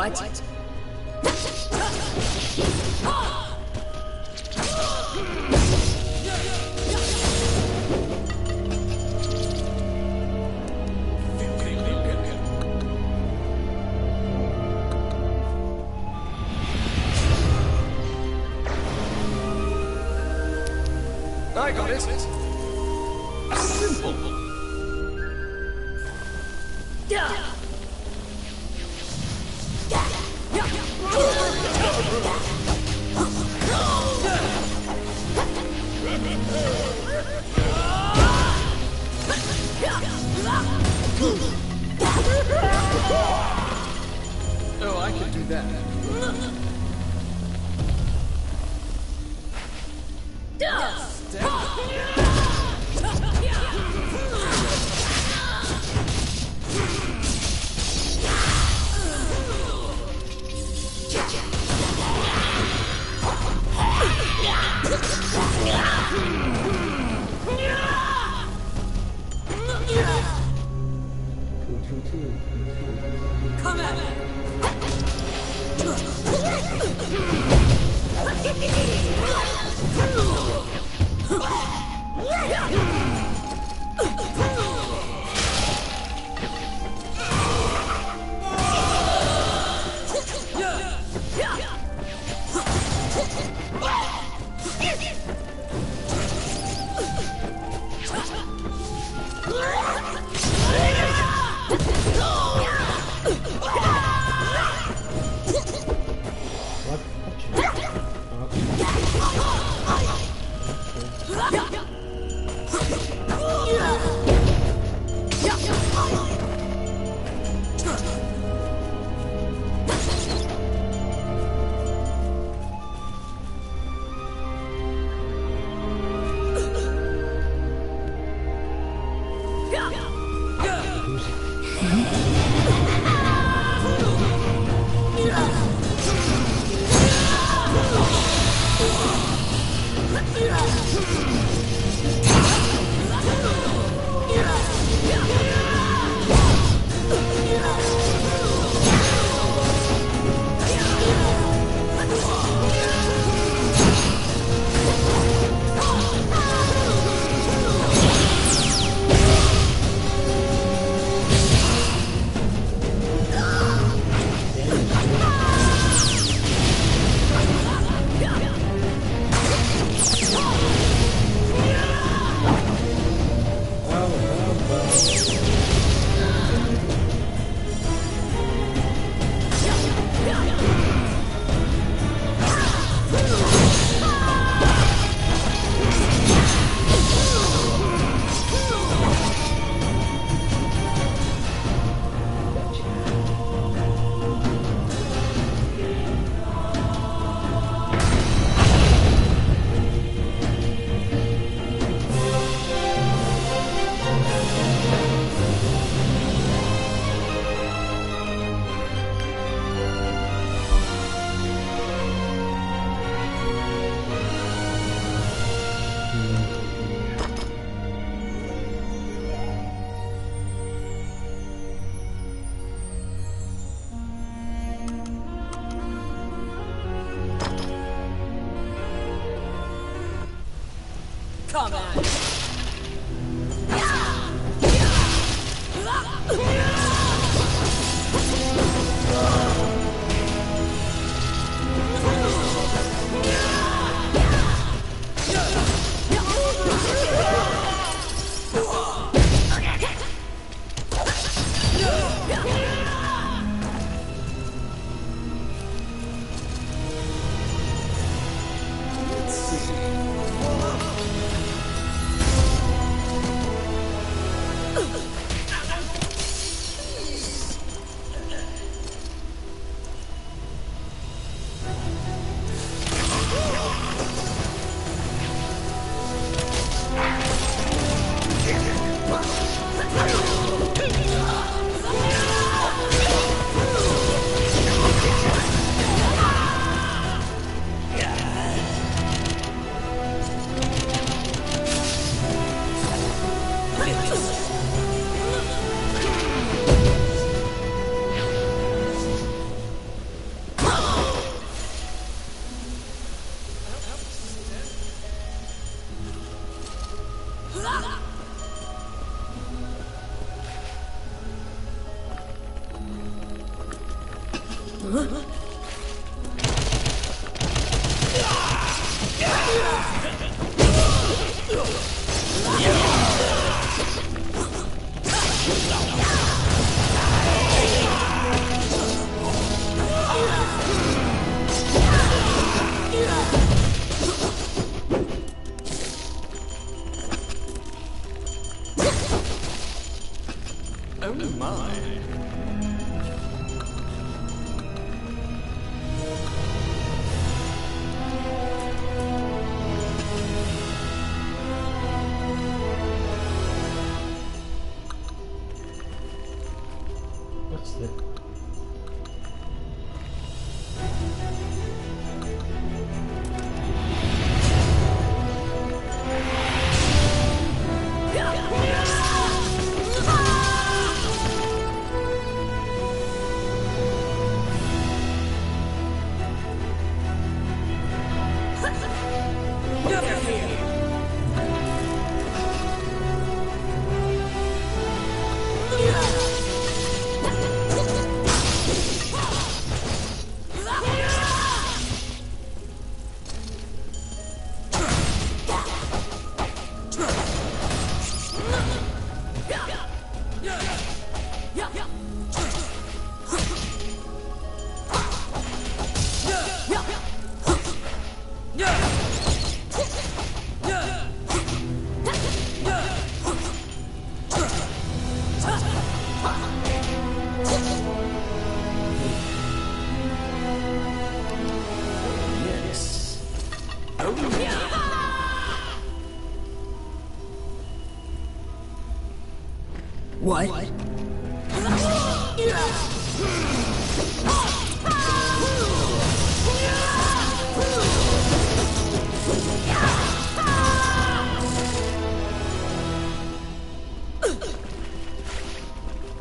What?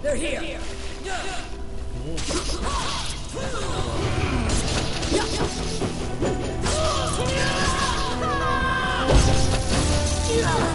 They're here. Outstanding.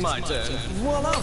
My turn. Voila.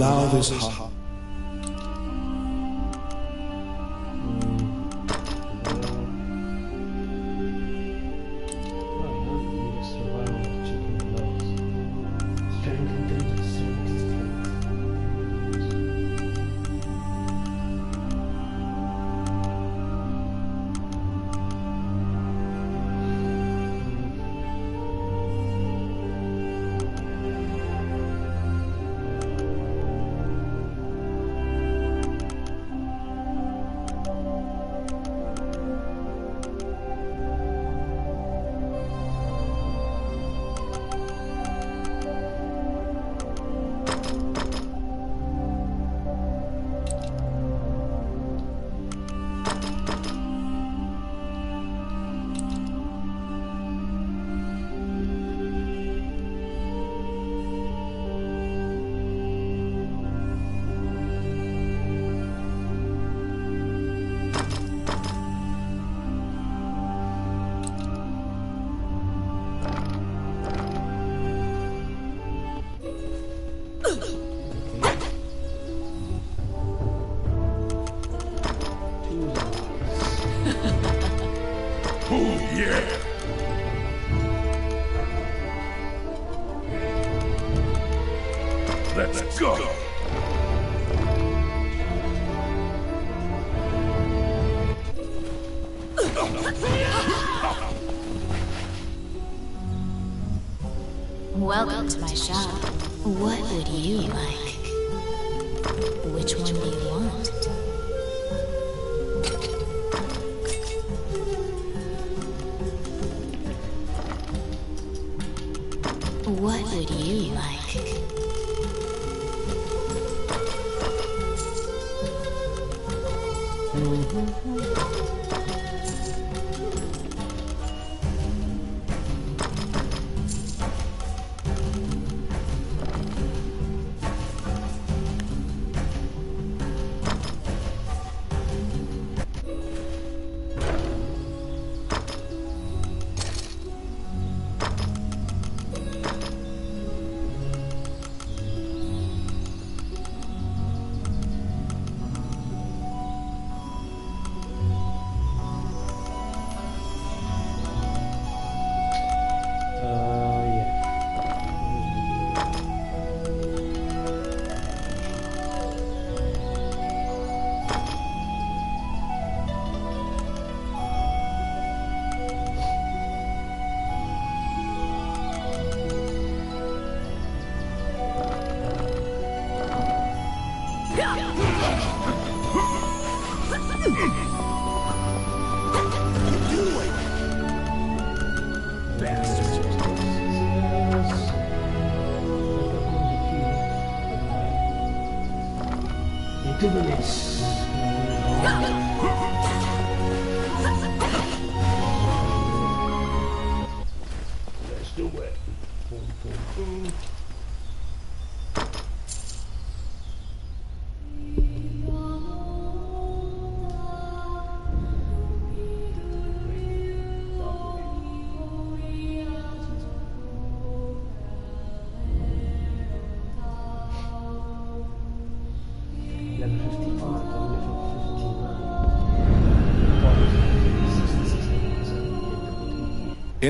Allow this heart.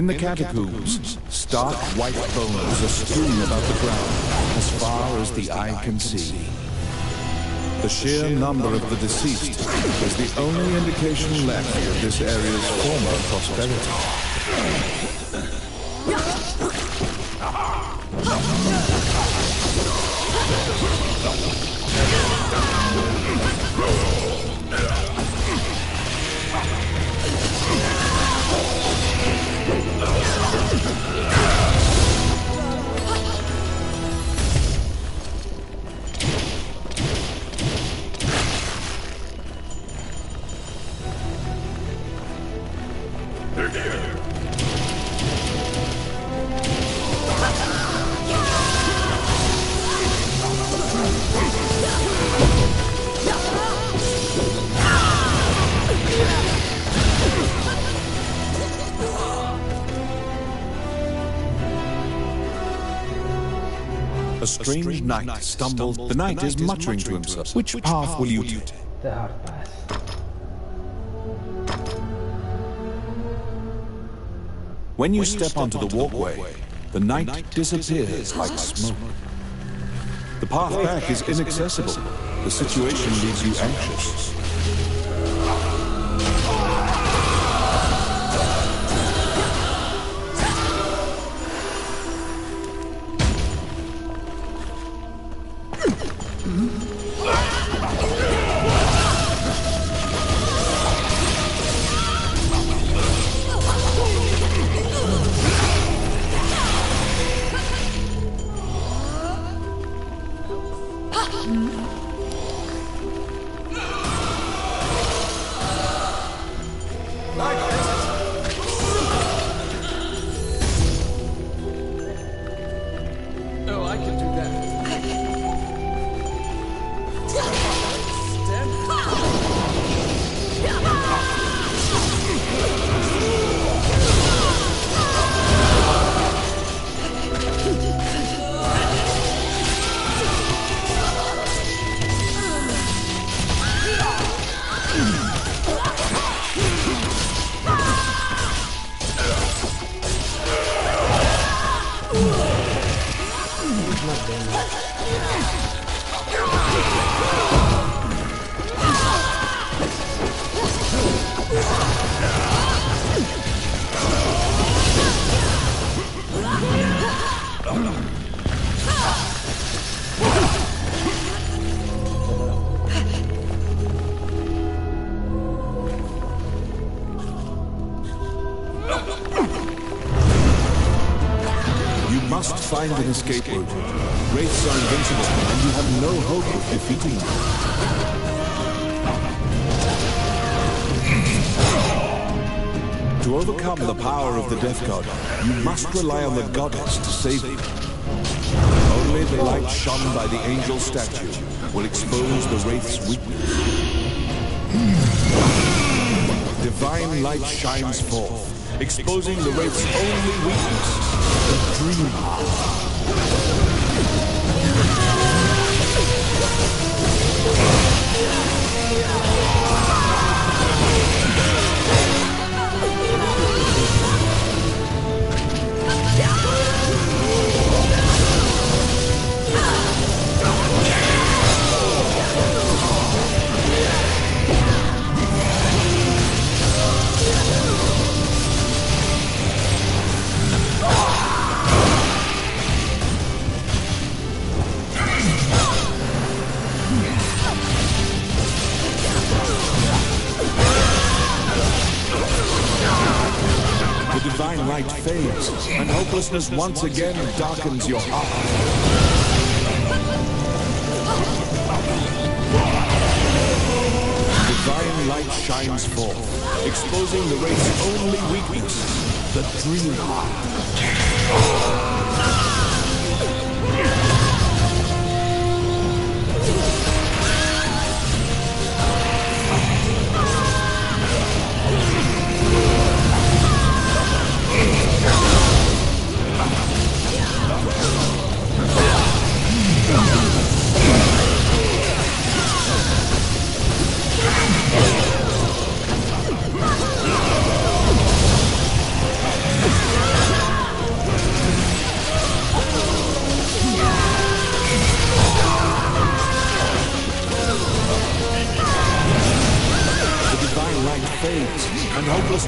In the catacombs, stark white bones are strewn about the ground as far as the eye can see. The sheer number of the deceased is the only indication left of this area's former prosperity. Strange knight stumbles. The knight is muttering to himself. Which path will you take? The hard pass. When you step onto the walkway, the knight disappears like smoke. The path back is inaccessible. The situation leaves you anxious. Wraiths are invincible, and you have no hope of defeating them. To overcome the power of the Death God, you must rely on the Goddess to save you. Only the light shone by the angel statue will expose the Wraith's weakness. Divine light shines forth, exposing the Wraith's only weakness, the Dream Heart. Fades, and hopelessness once again darkens your heart. Divine light shines forth, exposing the Wraith's only weakness, the dream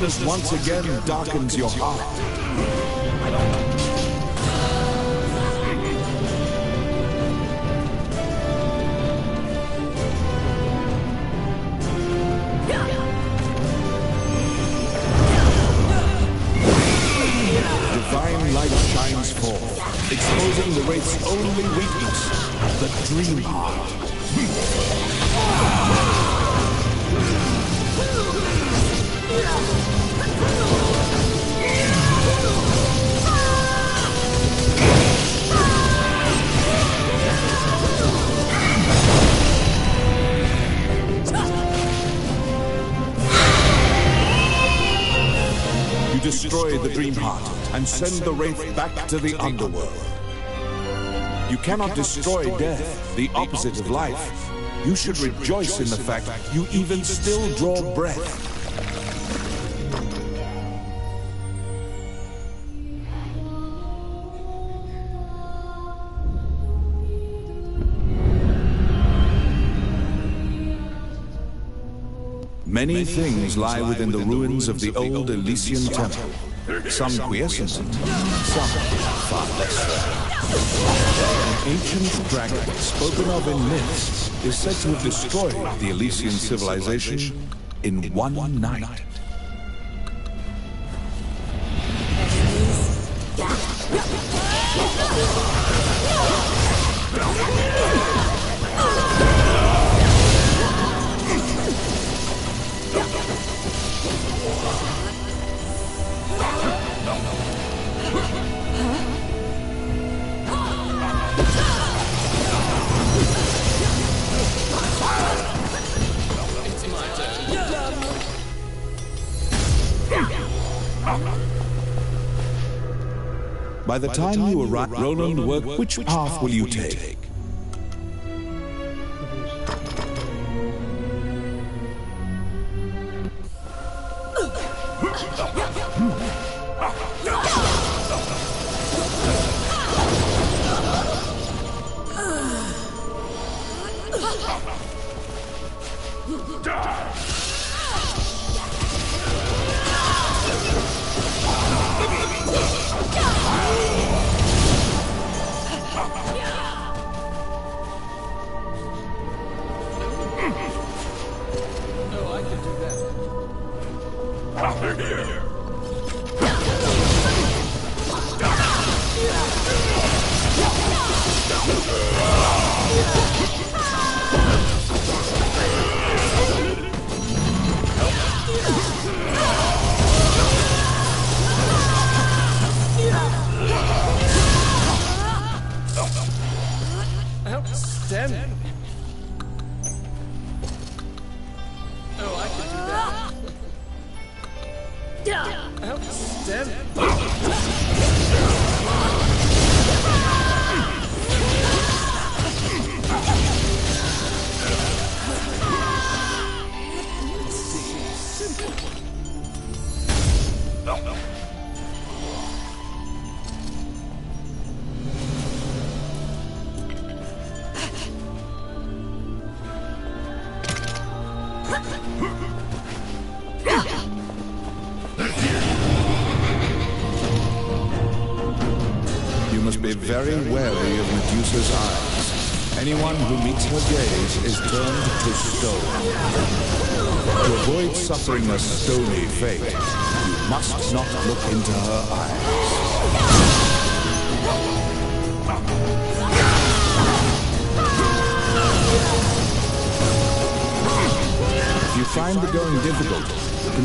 once again darkens your heart. The Dream Heart and send the Wraith back to the underworld. You cannot destroy death, the opposite of life. You should rejoice in the fact you even still draw breath. Many things lie within the ruins of the old Elysian temple. Some quiescent, some far less so. An ancient dragon, spoken of in myths, is said to have destroyed the Elysian civilization in one night. By the time you arrive, Roland, work, which path will you take?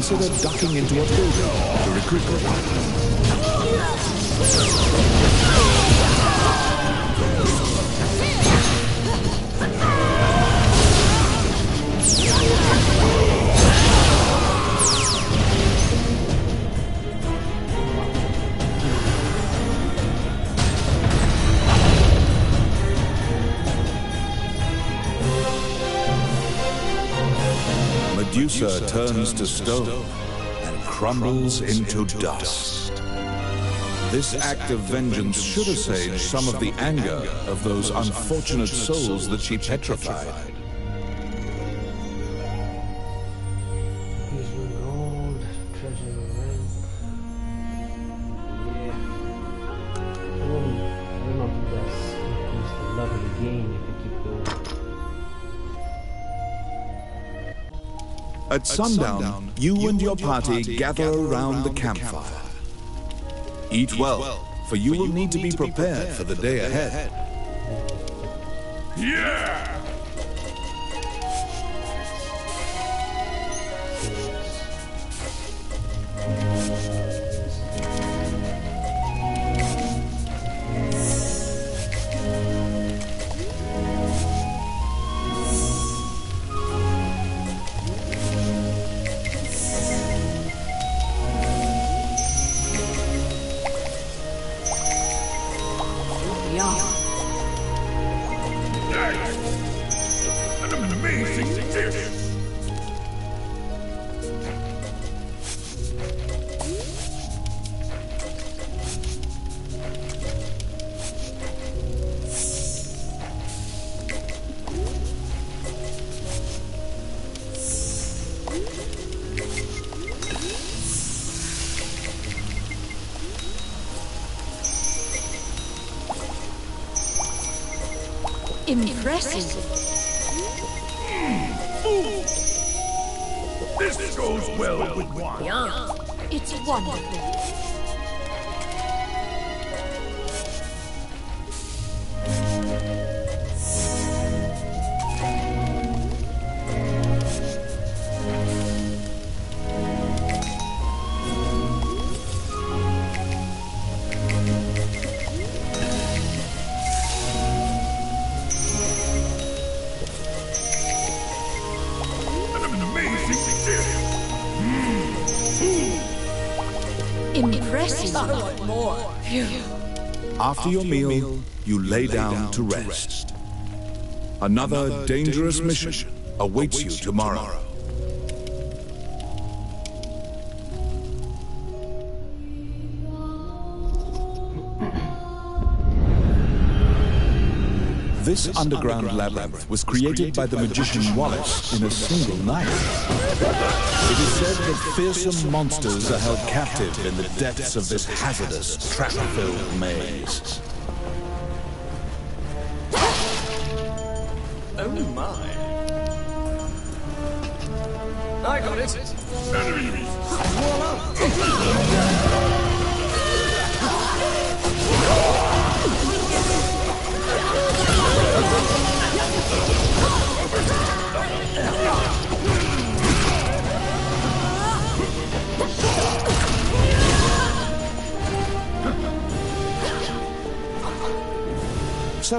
Consider ducking into a building to recuperate. To stone and crumbles into dust. This act of vengeance should assuage some of the anger of those unfortunate souls that she petrified. At sundown, you and your party gather around the campfire. Eat well, for you will need to be prepared for the day ahead. We After your meal, you lay down to rest. Another dangerous mission awaits you tomorrow. This underground labyrinth was created by the magician Wallace in a single night. It is said that fearsome monsters are held captive in the depths of this hazardous, trap-filled maze. Oh my.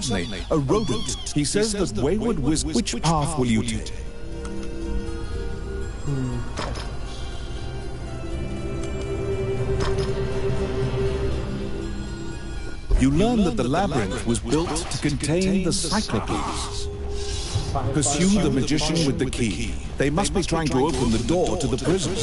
Suddenly, a rodent. He says that Wayward Wiz. Which path will you take? You learn that the labyrinth was built to contain the Cyclopes. Pursue the magician with the key. They must be trying to open the door to the prison.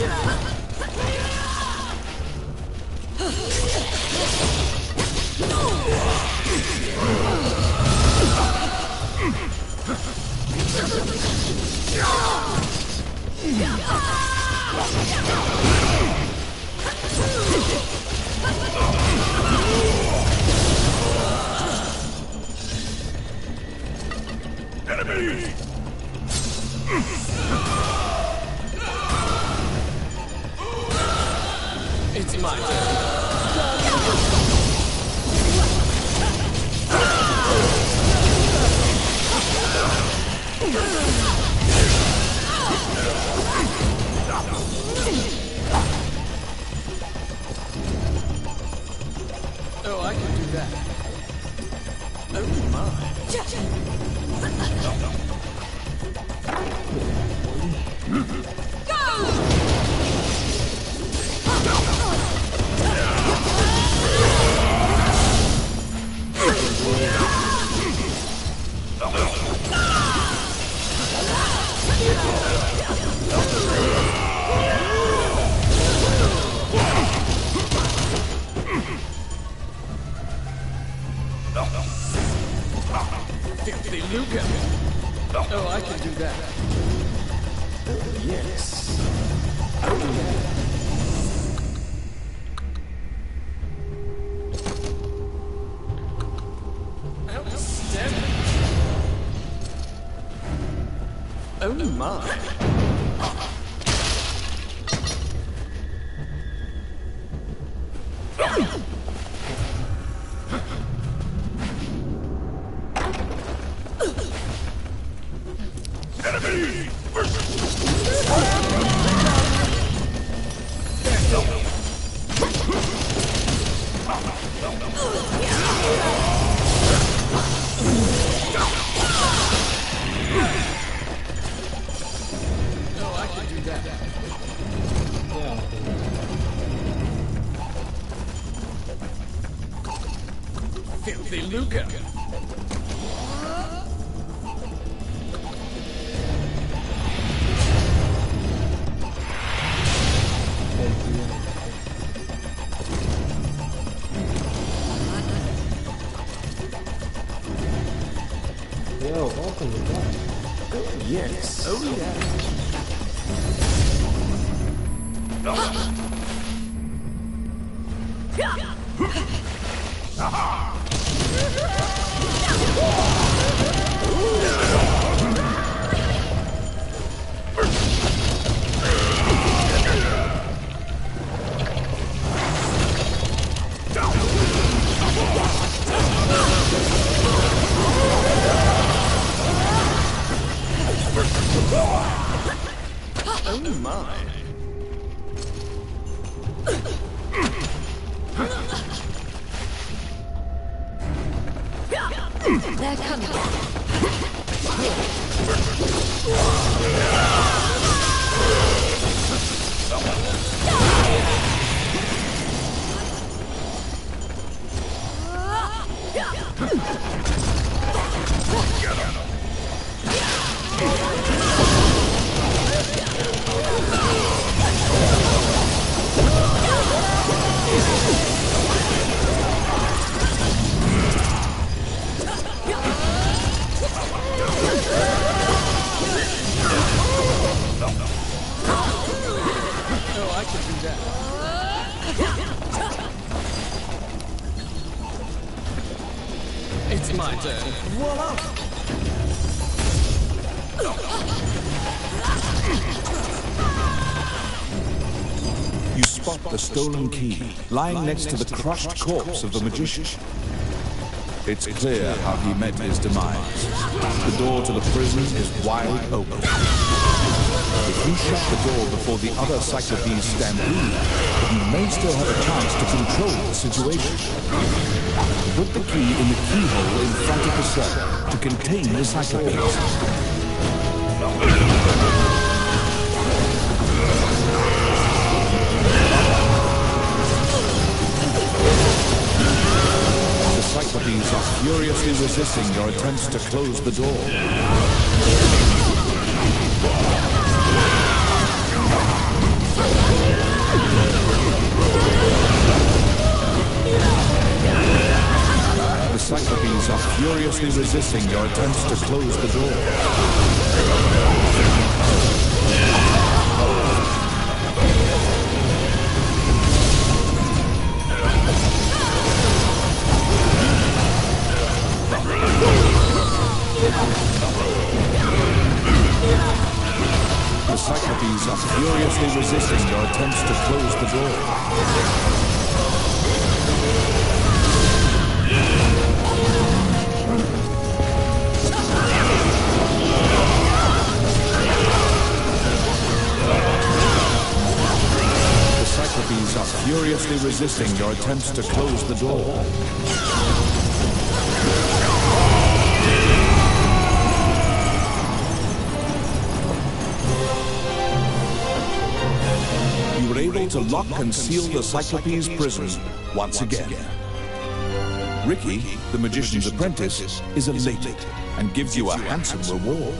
Yes. Stolen key lying next to the crushed corpse of the magician. It's clear how he met his demise. The door to the prison is wide open. If you shut the door before the other Cyclopes stampede, you may still have a chance to control the situation. Put the key in the keyhole in front of the cell to contain the Cyclopes. The Cyclopes are furiously resisting your attempts to close the door. The Cyclopes are furiously resisting your attempts to close the door. The Cyclopes are furiously resisting your attempts to close the door. The Cyclopes are furiously resisting your attempts to close the door. You were able to lock and seal the Cyclopes prison once again. Ricky, the magician's apprentice, is elated and gives you a handsome reward.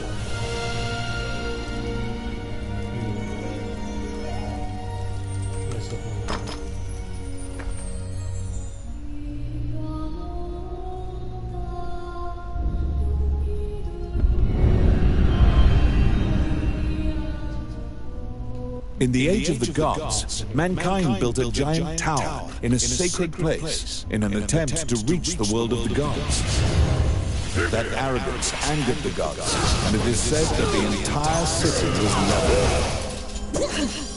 In the age of the gods, mankind built a giant tower in a sacred place in an attempt to reach the world of the gods. That arrogance angered the gods, and it is said that the entire city was leveled.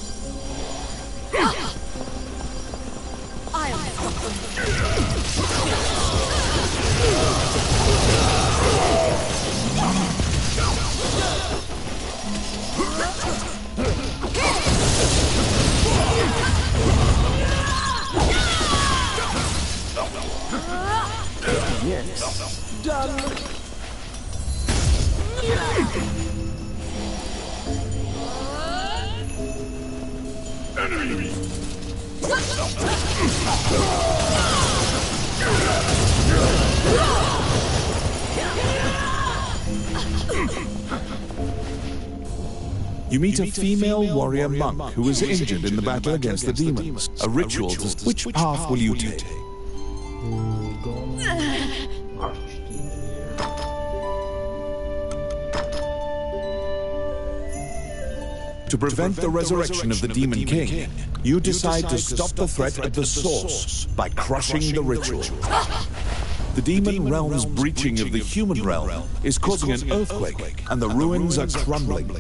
a female warrior monk who was injured in the battle against the demons. A ritual. Which path will you take? To prevent the resurrection of the Demon King, you decide to stop the threat at the source by crushing the ritual. The demon realm's breaching of the human realm is causing an earthquake, and the ruins are crumbling.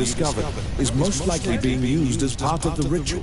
Discovered is most likely being used as part of the ritual.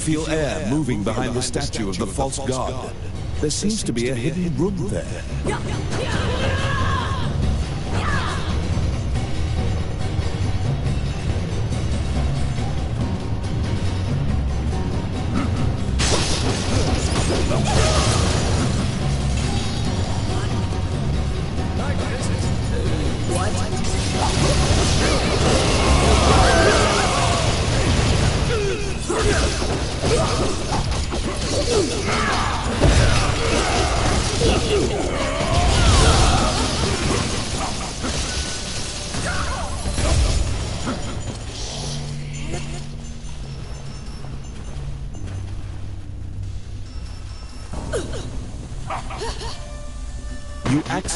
Feel air moving behind the statue of the false god. There seems to be a hidden room there.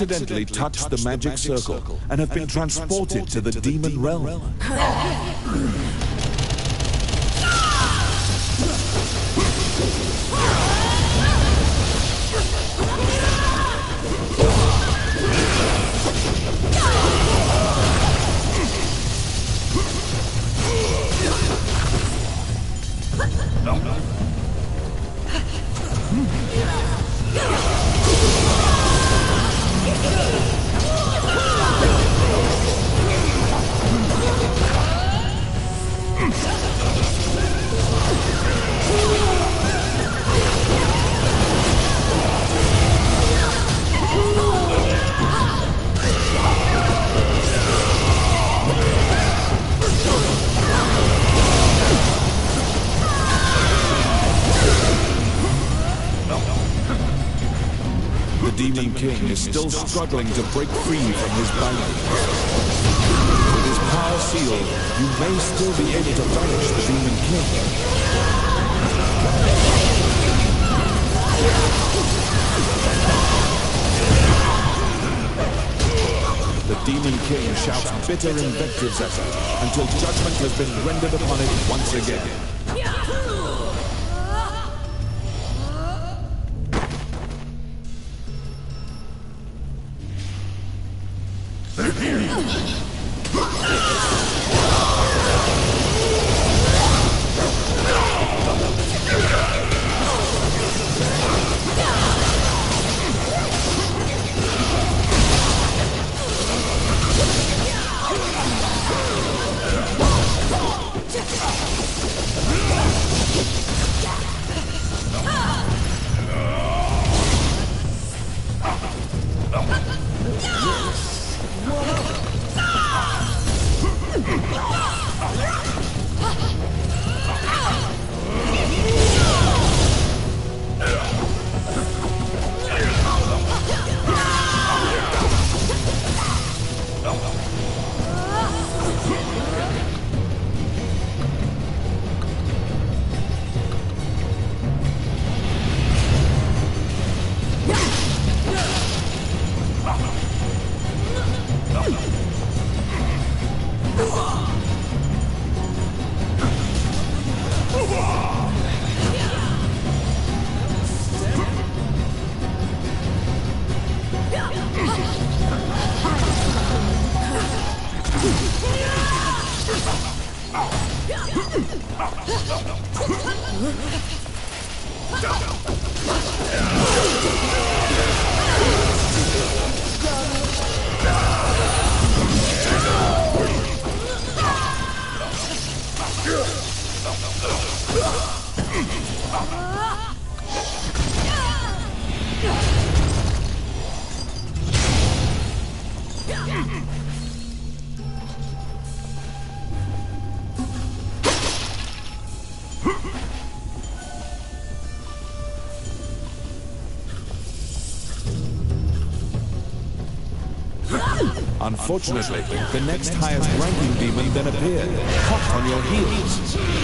Accidentally touched the magic circle and have been transported to the demon realm. struggling to break free from his bindings. With his power sealed, you may still be able to banish the Demon King. The Demon King shouts bitter invectives at it until judgment has been rendered upon it once again. Unfortunately, the next highest ranking demon then appeared, hot on your heels.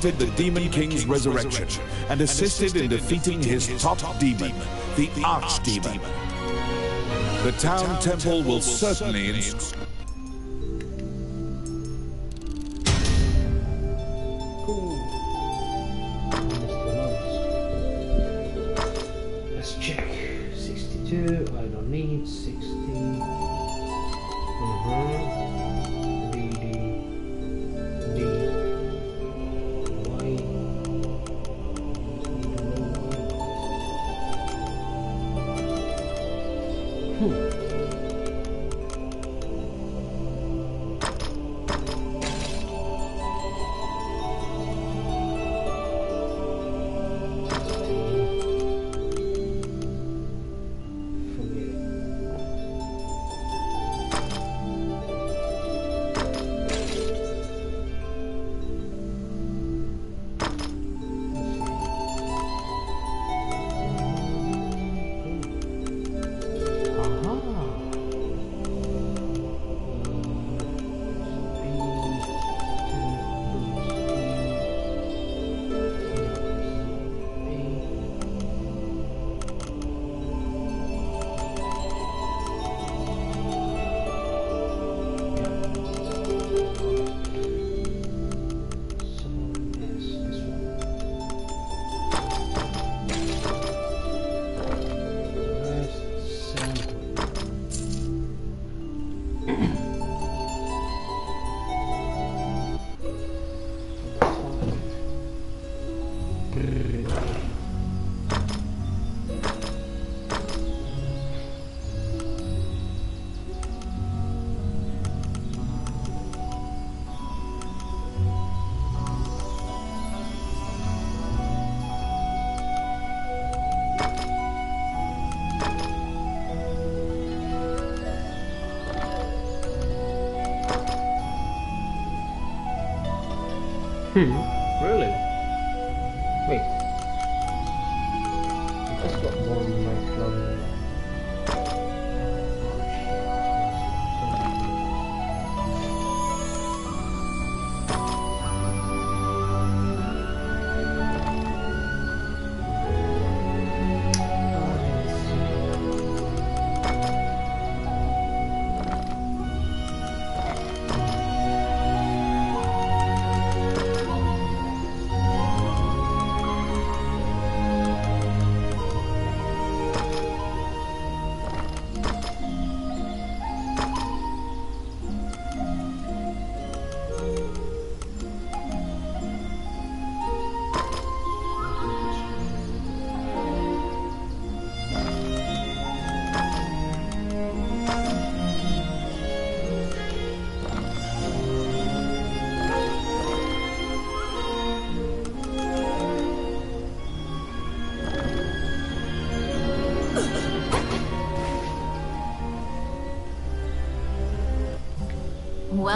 Prevented the Demon King's resurrection and assisted in defeating his top demon, the Archdemon. The town temple will certainly ins-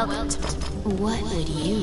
What would you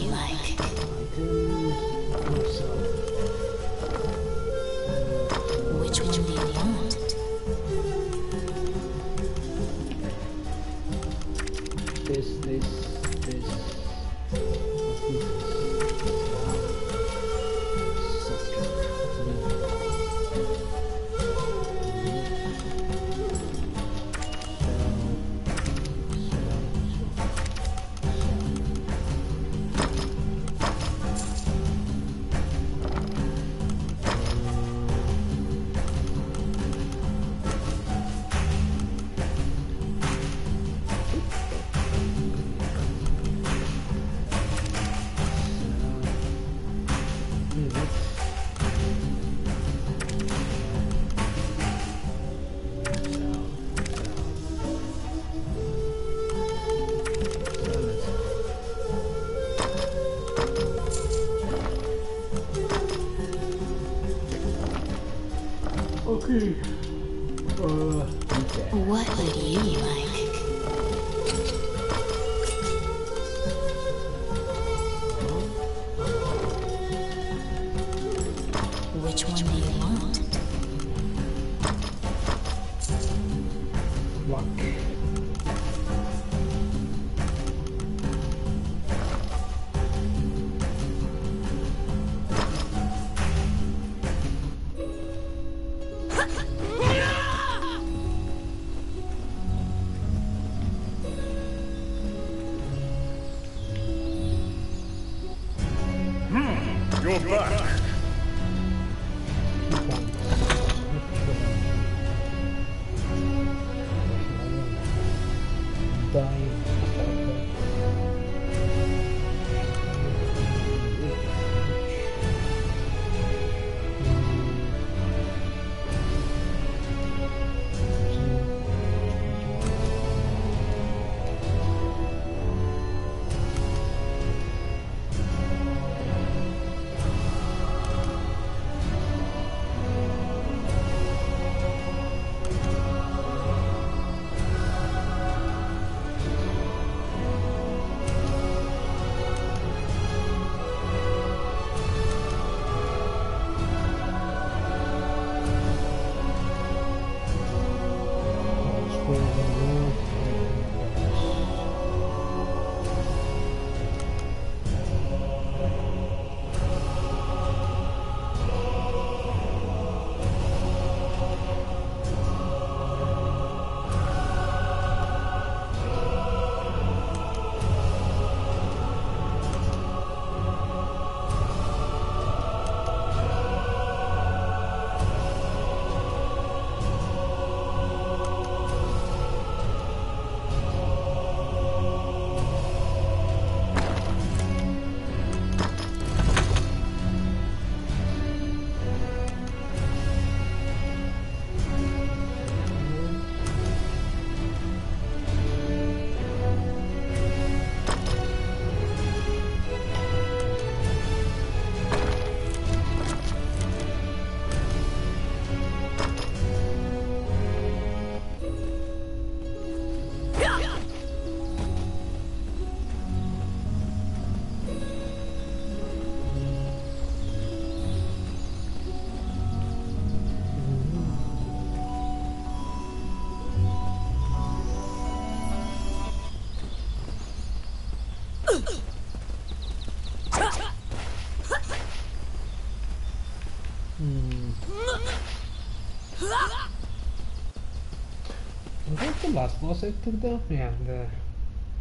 the last took down? Yeah, the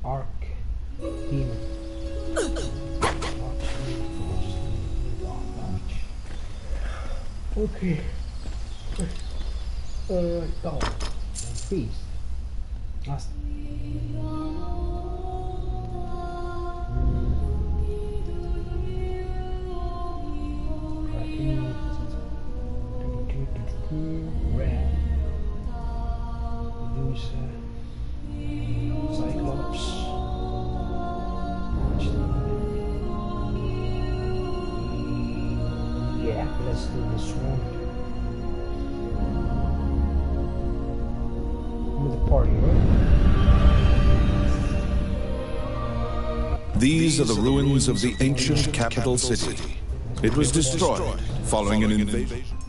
Arc Demon. Okay. Are the ruins of the ancient capital city. It was destroyed following an invasion.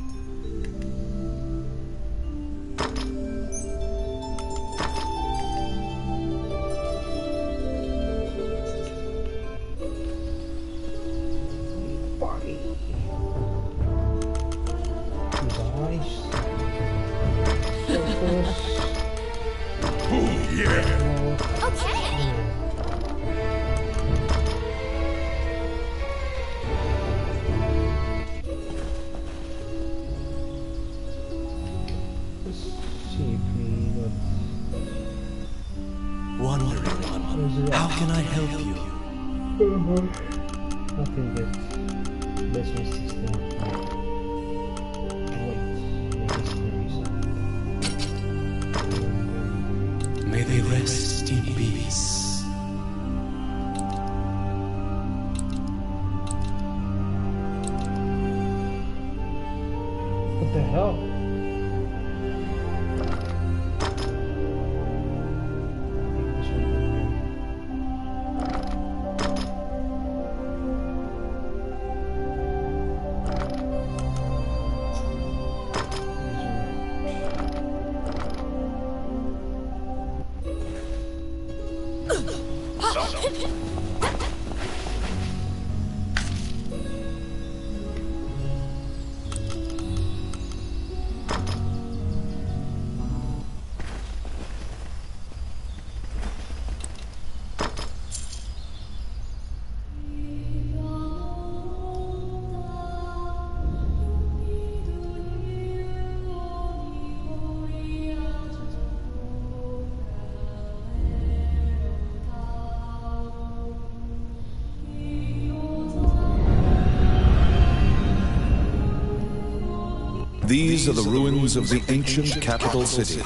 These are the ruins of the ancient capital city.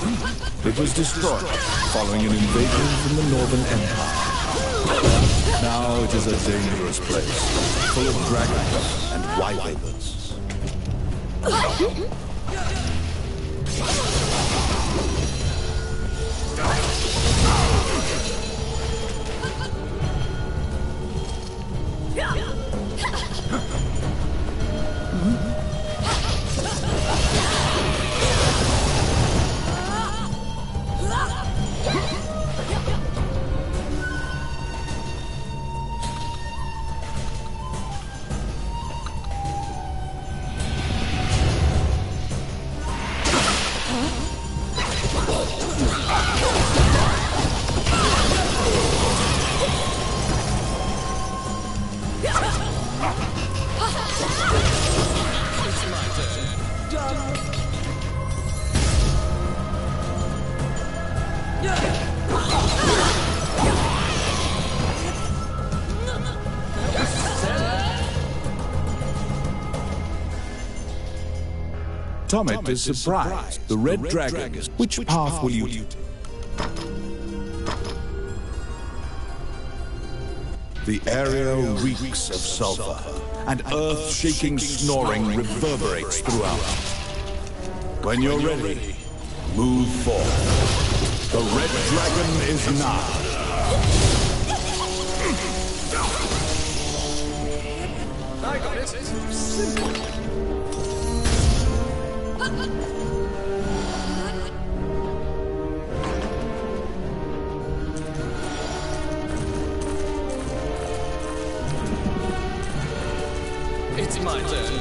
It was destroyed following an invasion from the Northern Empire. Now it is a dangerous place, full of dragons and wyverns. Tomet is surprised. The red dragon. Which path will you take? The area reeks of sulfur, and earth-shaking snoring reverberates throughout. When you're ready, move forward. The red dragon is nigh. I got it. Simple. It's my turn.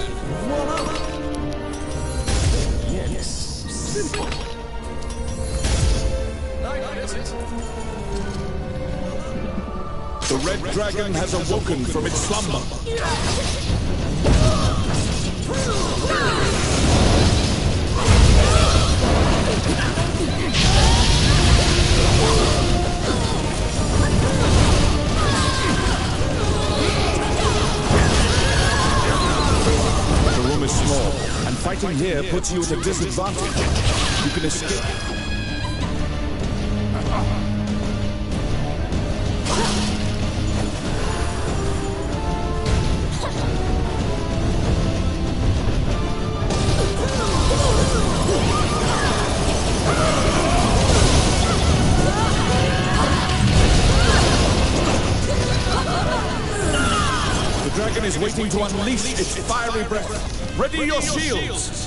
Yes. Simple. The red dragon has awoken from its slumber. The room is small, and fighting here puts you at a disadvantage. You can escape. Waiting to unleash its fiery breath. Ready your shields!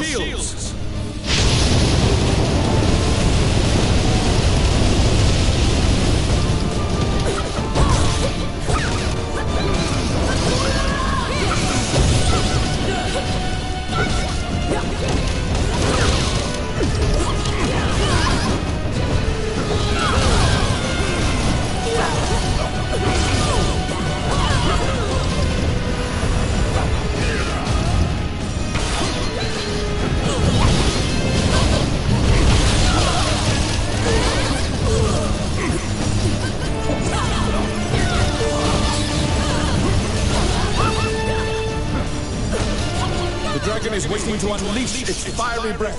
Ready its fiery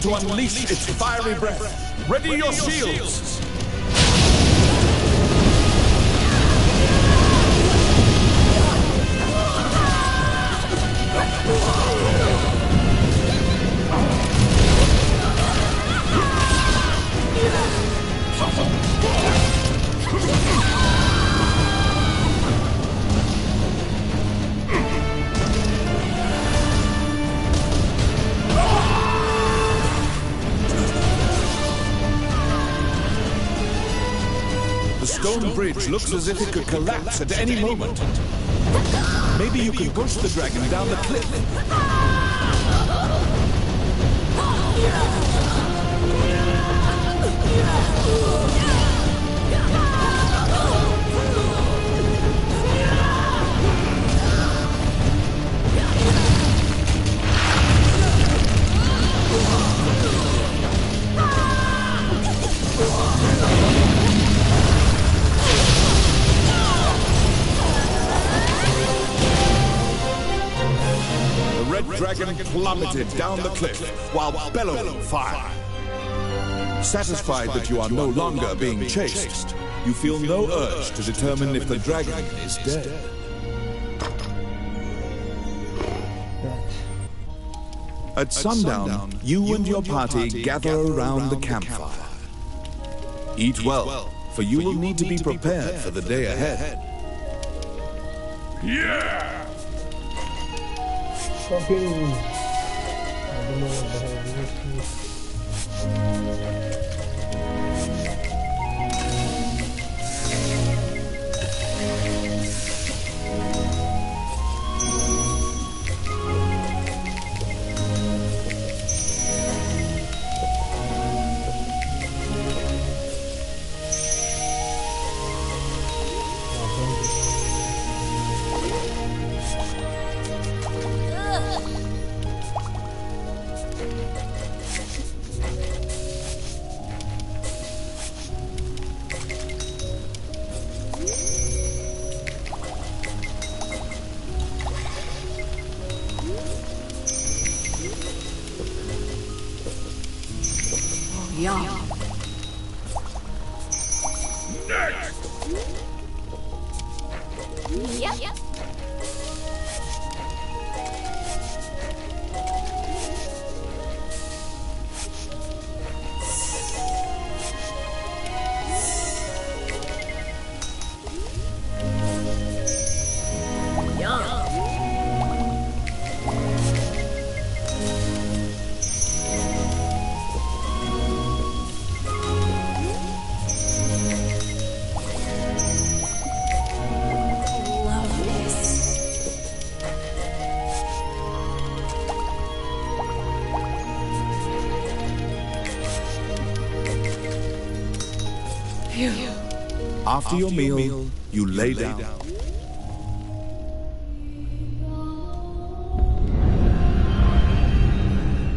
to unleash its fiery breath. Ready your shields! Stone bridge looks as if it could collapse at any moment. Maybe you can push the dragon down the cliff. red dragon plummeted down the cliff while bellowing fire. Satisfied that you are no longer being chased, you feel no urge to determine if the dragon is dead. At sundown, you and your party gather around the campfire. Eat well, for you will need to be prepared for the day ahead. Yeah! Fucking. I After your meal, you lay down.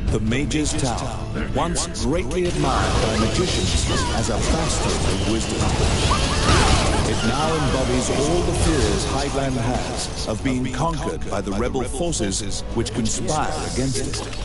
The Mage's Tower, once greatly admired by magicians as a bastion of wisdom. It now embodies all the fears Hydeland has of being conquered by the rebel forces which conspire against it.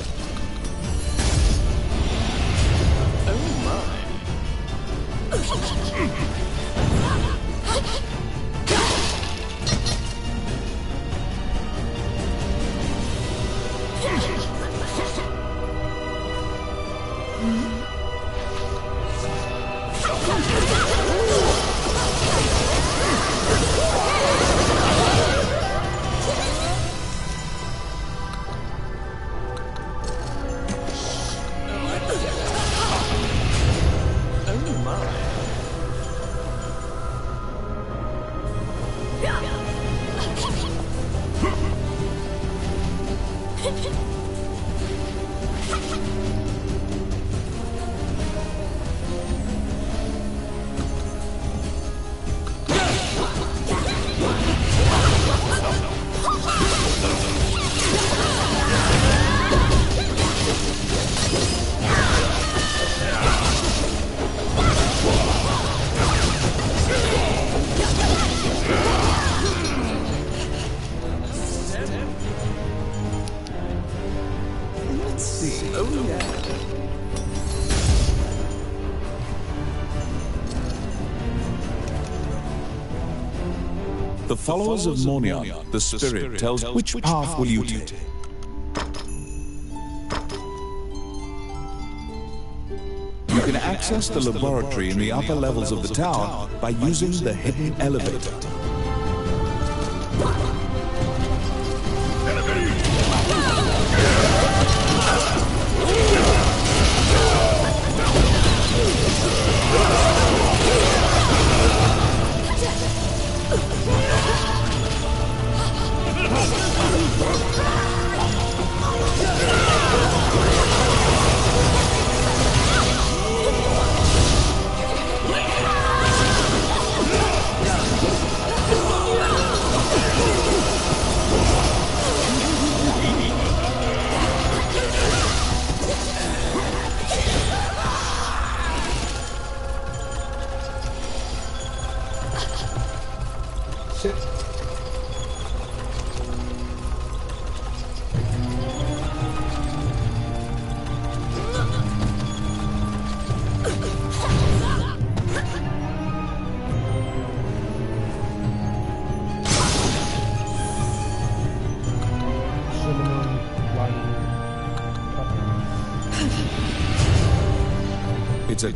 Followers of Mornion, the spirit, tells which path will you take? You can access the laboratory in the upper levels of the tower by using the hidden elevator.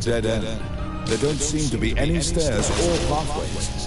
Dead end. There don't seem to be any stairs or pathways.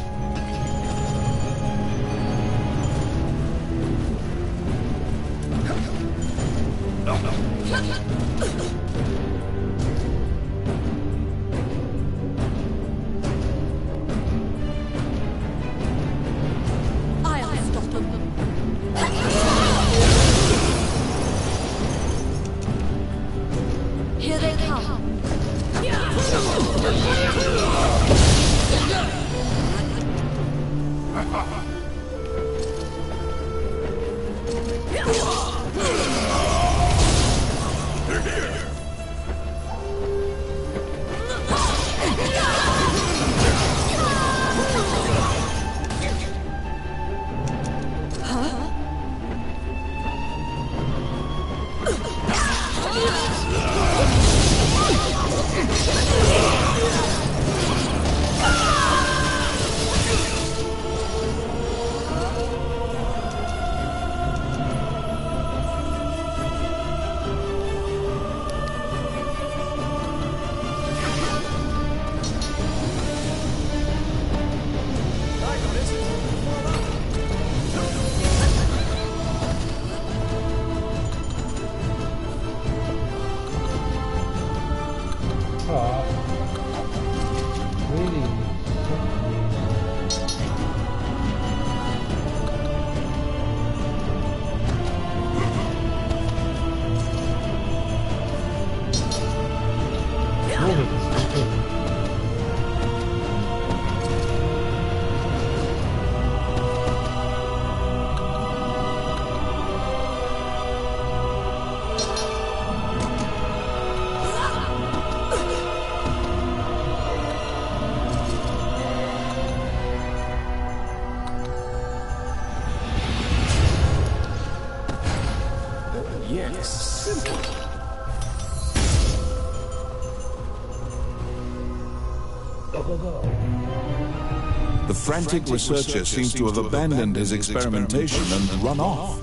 Frantic researcher seems to have abandoned his experimentation and run off.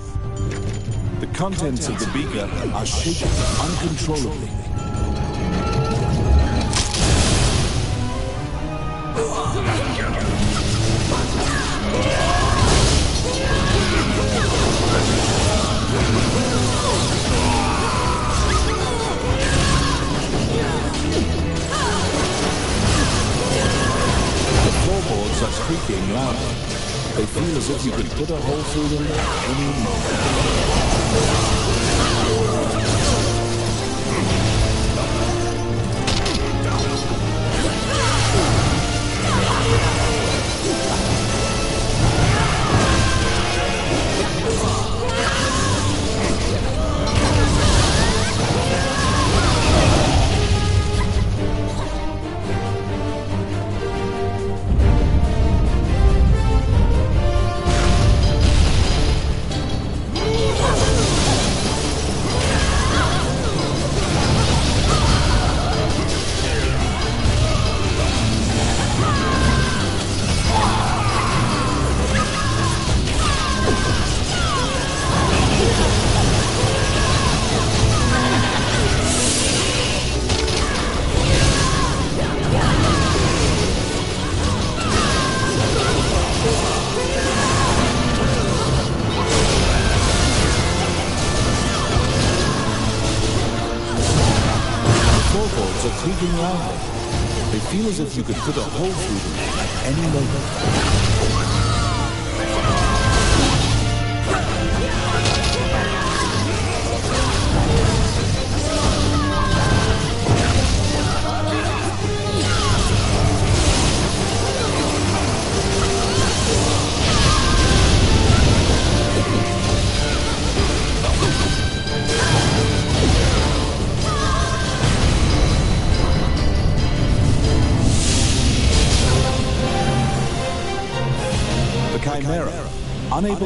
The contents of the beaker are shaken uncontrollably. Put a hole through them at any moment.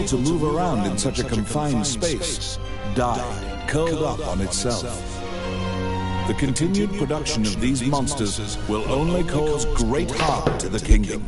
To move around in such a confined space, died, curled up on itself. The continued production of these monsters will only cause great harm to the kingdom.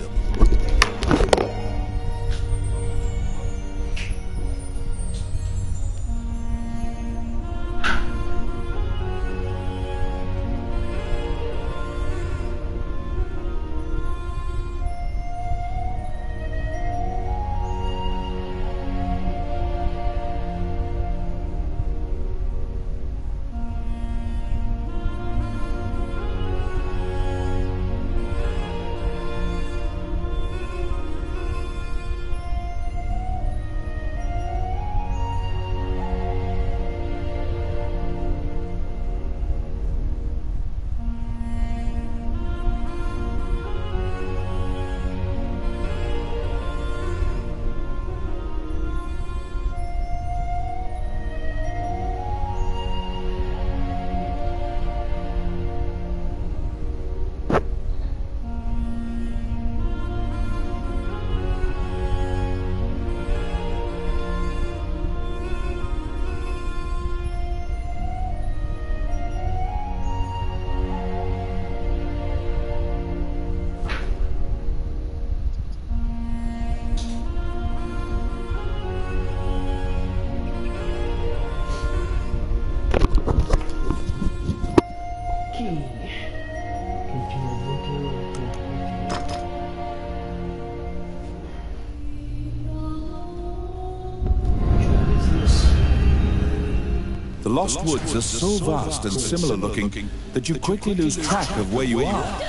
Lost Woods are so vast and similar looking that you quickly lose track of where you are.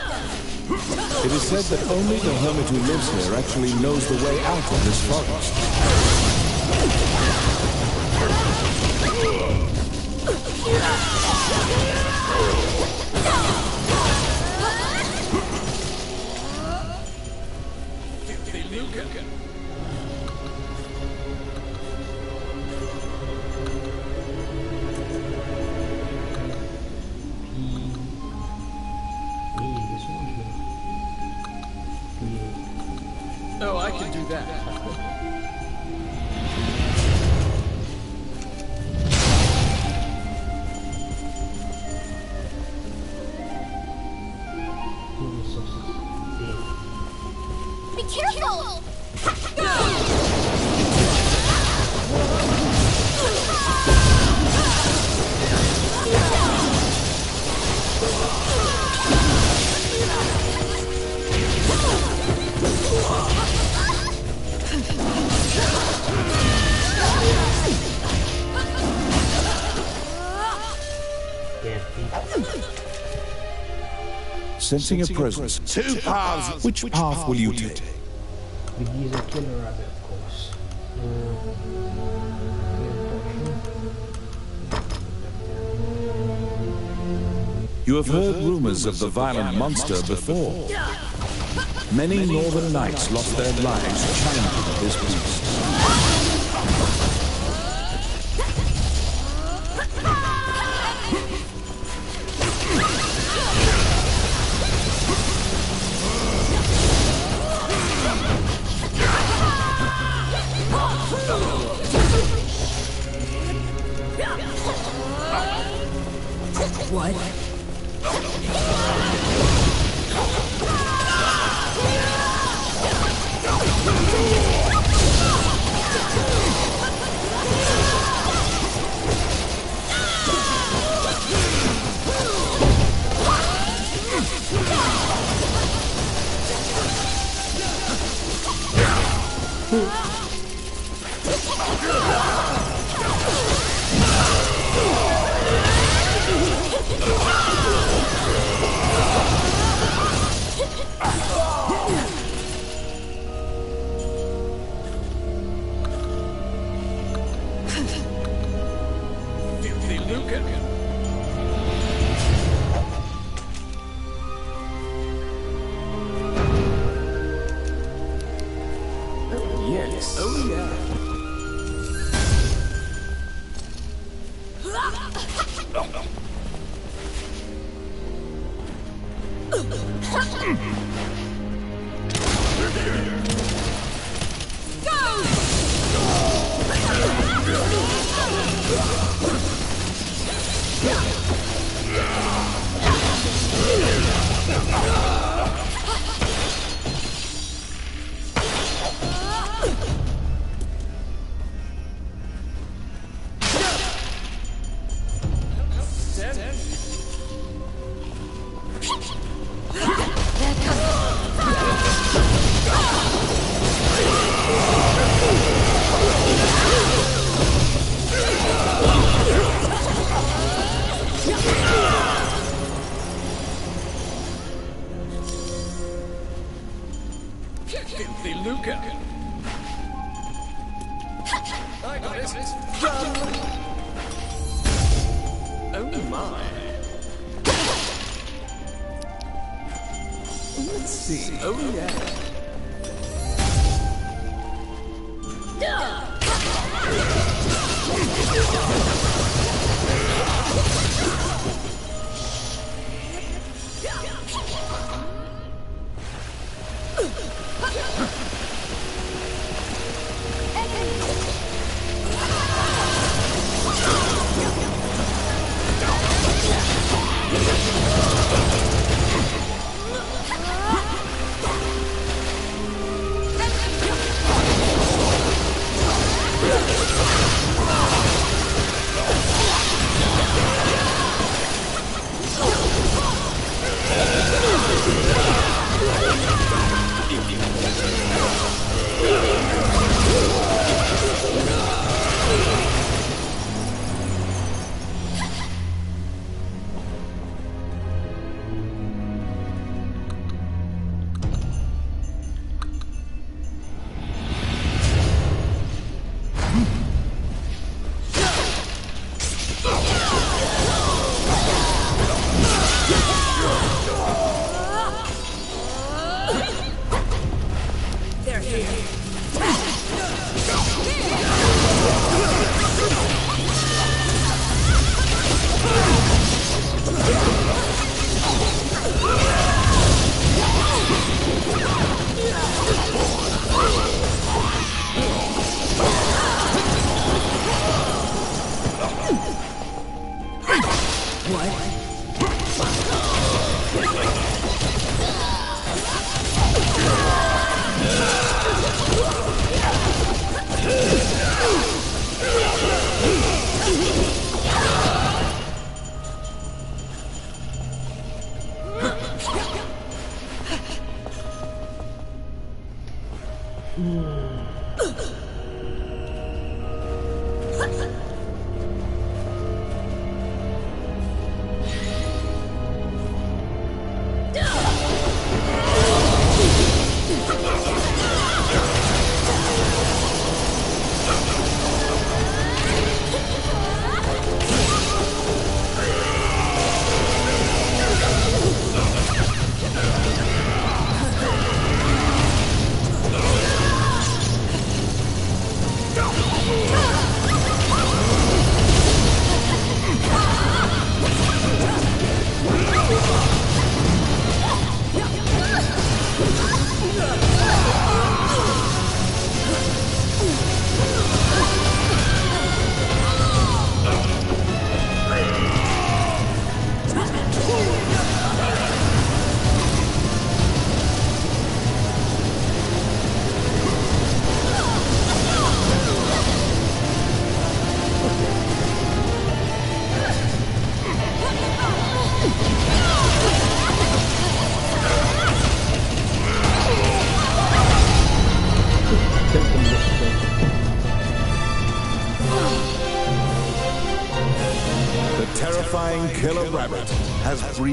It is said that only the hermit who lives here actually knows the way out of this forest. Sensing a presence. Two paths. Which path will you take? The geezer killer rabbit, of course. You have heard rumors of the violent monster before. Many northern knights lost their lives challenging this beast.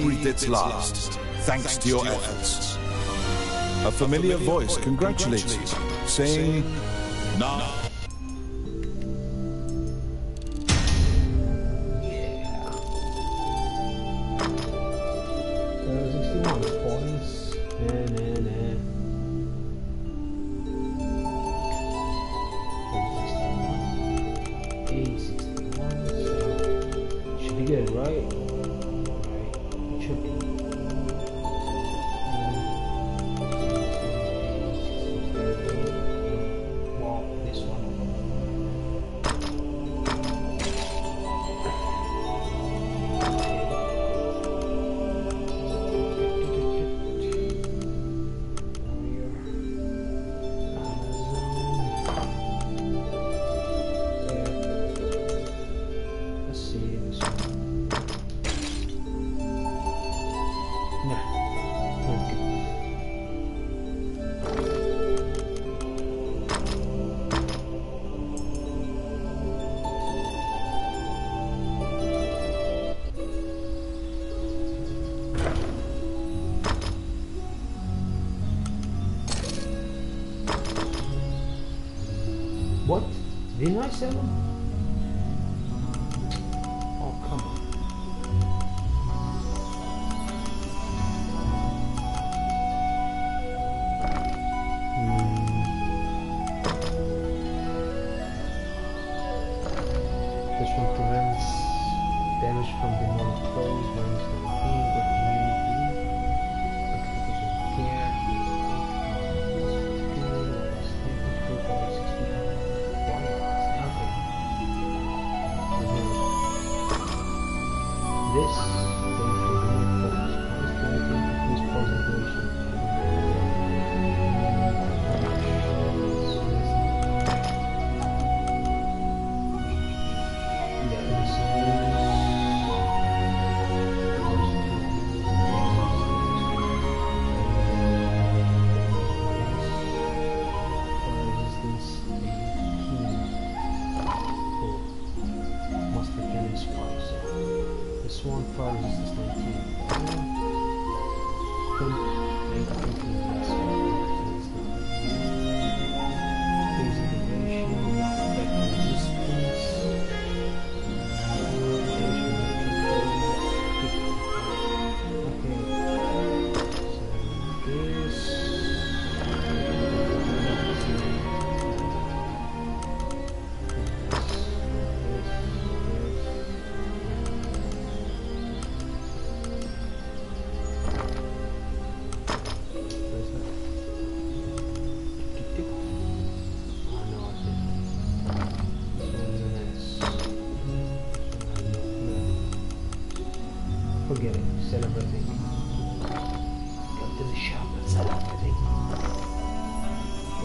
breathed its last, thanks to your efforts. A familiar voice congratulates you, saying, Now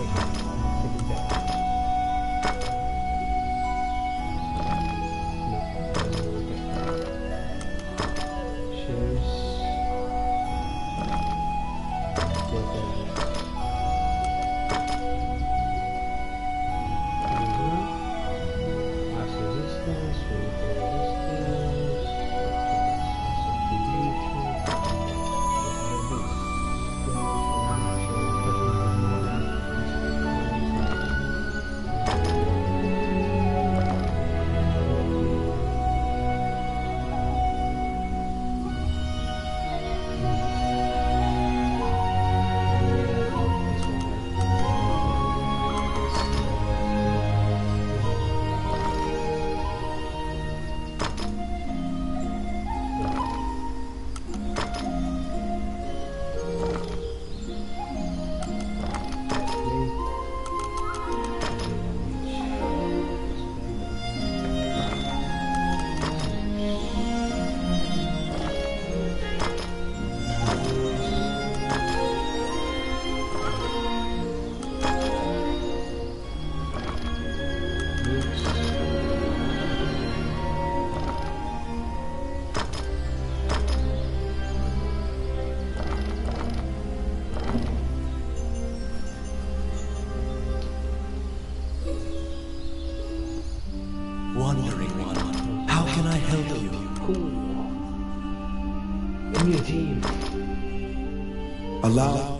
이谢 게. Allah.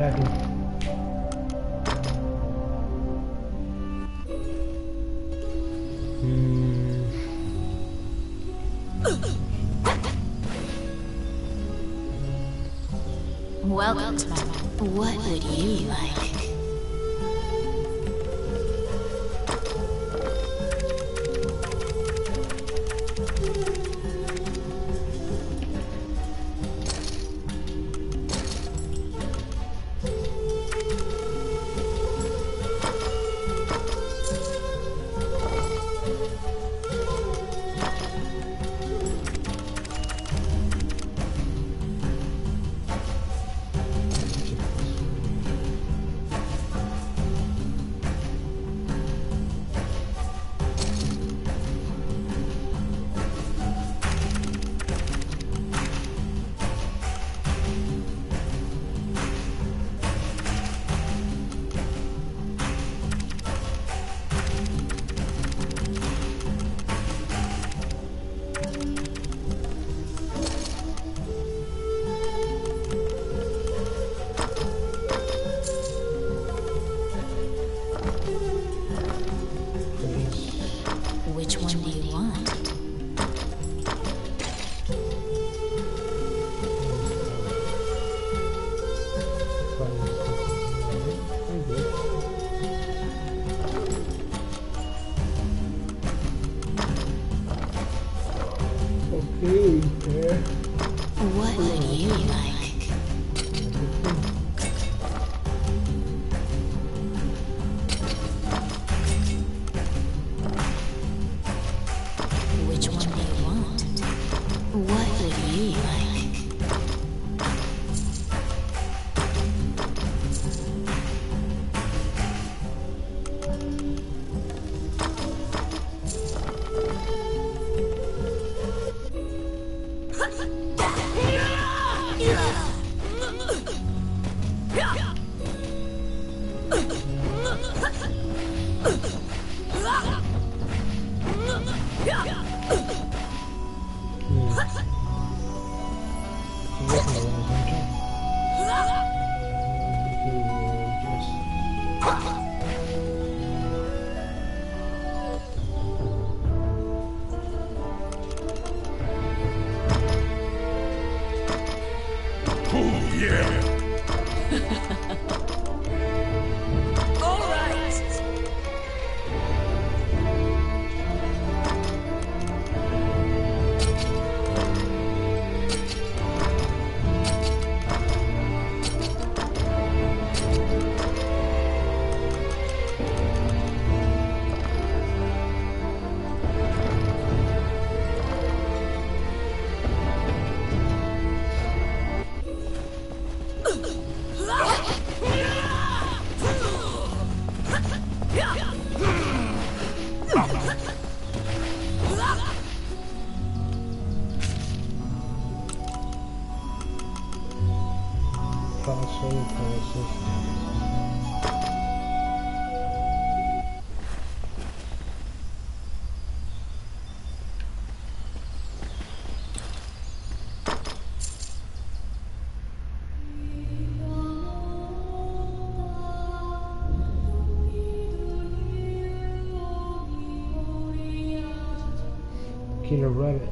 Welcome to my... What would you like? Killer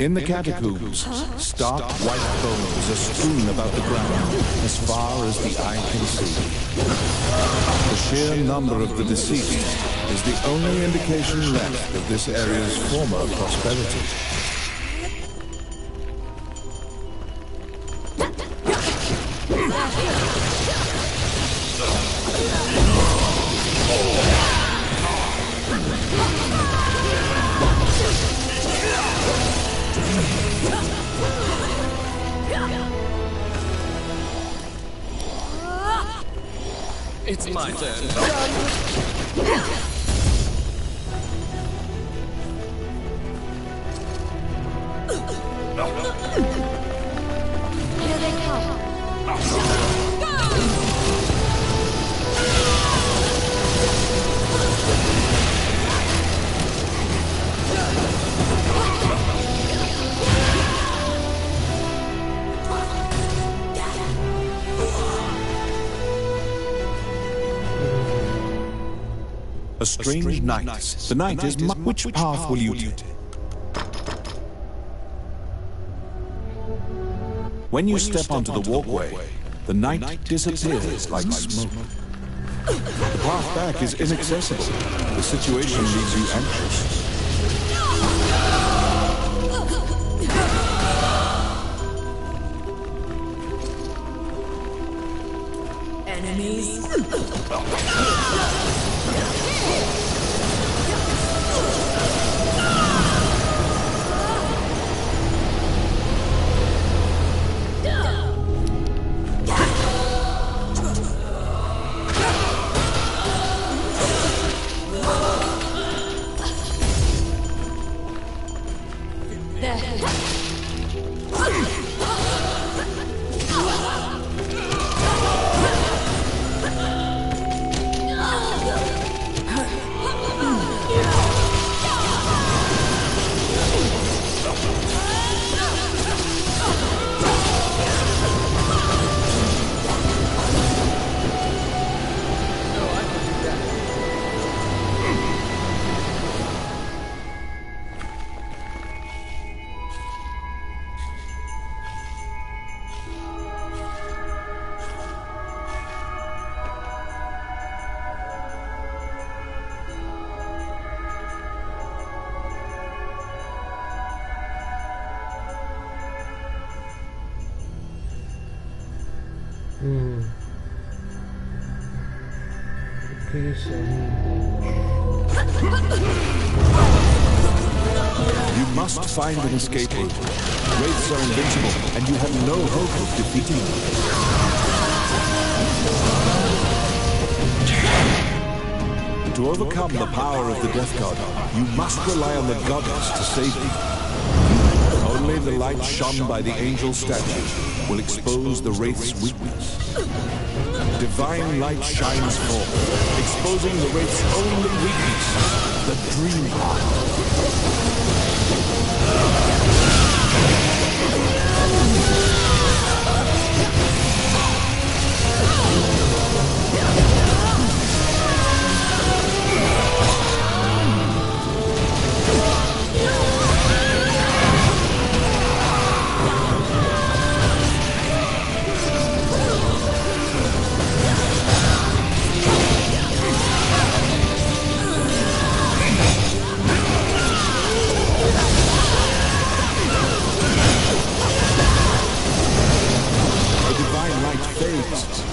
In the catacombs, stark white bones are strewn about the ground as far as the eye can see. The sheer number of the deceased is the only indication left of this area's former prosperity. A strange knight. The knight is mu- which path will you take? When you step onto the walkway, the knight disappears like smoke. The path back is inaccessible. The situation leaves you anxious. Find an escape route. Wraiths are invincible, and you have no hope of defeating them. To overcome the power of the Death God, you must rely on the goddess to save you. Only the light shone by the angel statue will expose the Wraith's weakness. Divine light shines forth, exposing the Wraith's only weakness, the dream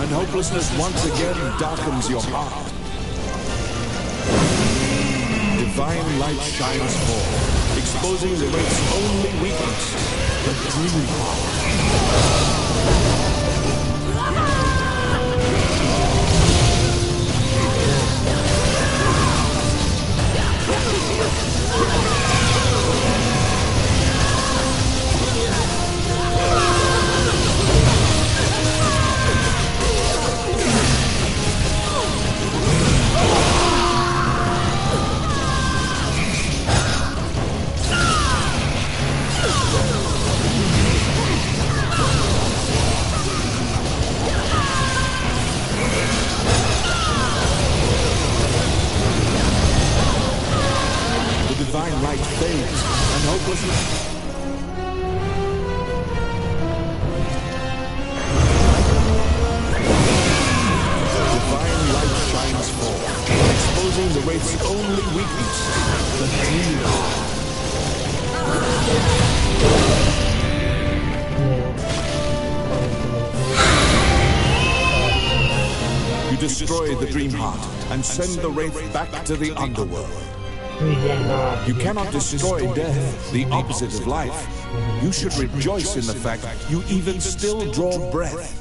and hopelessness once again darkens your heart. Divine light shines forth, exposing the Wraith's only weakness, the dream heart. Send the wraith back to the underworld. You cannot destroy death, the opposite of life. You should rejoice in the fact you even still draw breath.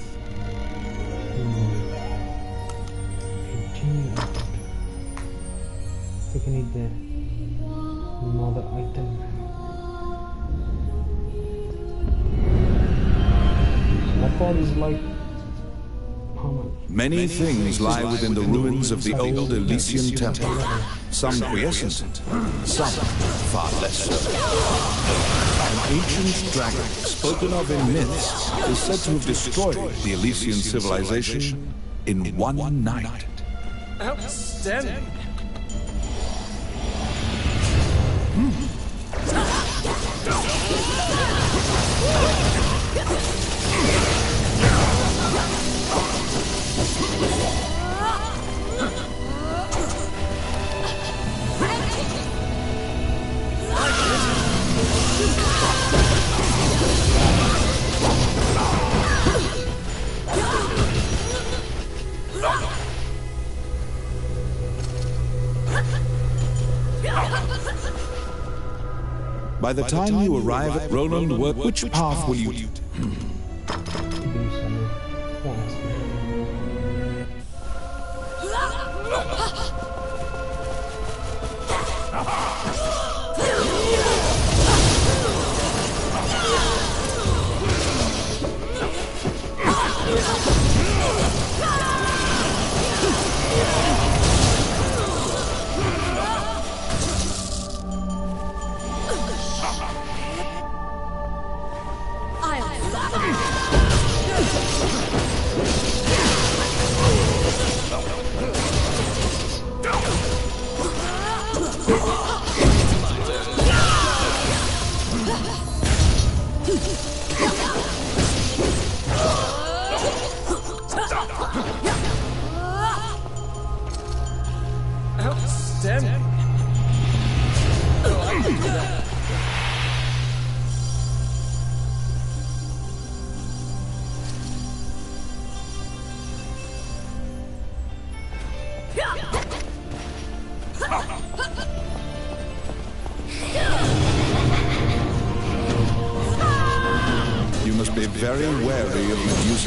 Things lie within the ruins of the old Elysian temple. Some quiescent, some far less so. An ancient dragon, spoken of in myths, is said to have destroyed the Elysian civilization in one night. Outstanding. Hmm. By the time you arrive at Roland, Work, which path will you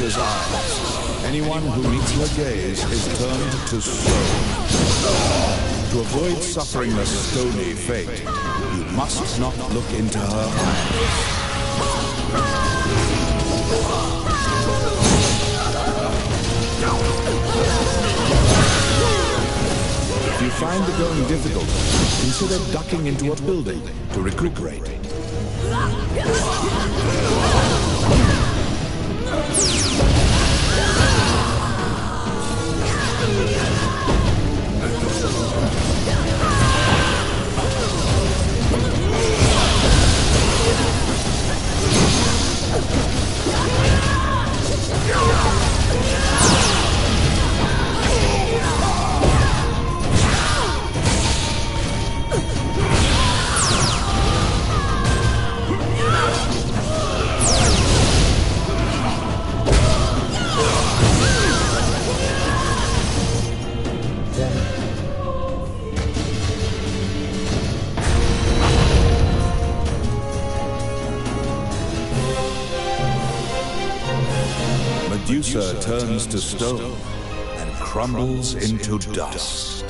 eyes. Anyone who meets her gaze is turned to stone. To avoid suffering a stony fate, you must not look into her eyes. If you find the going difficult, consider ducking into a building to recuperate. Turns to stone and crumbles into dust.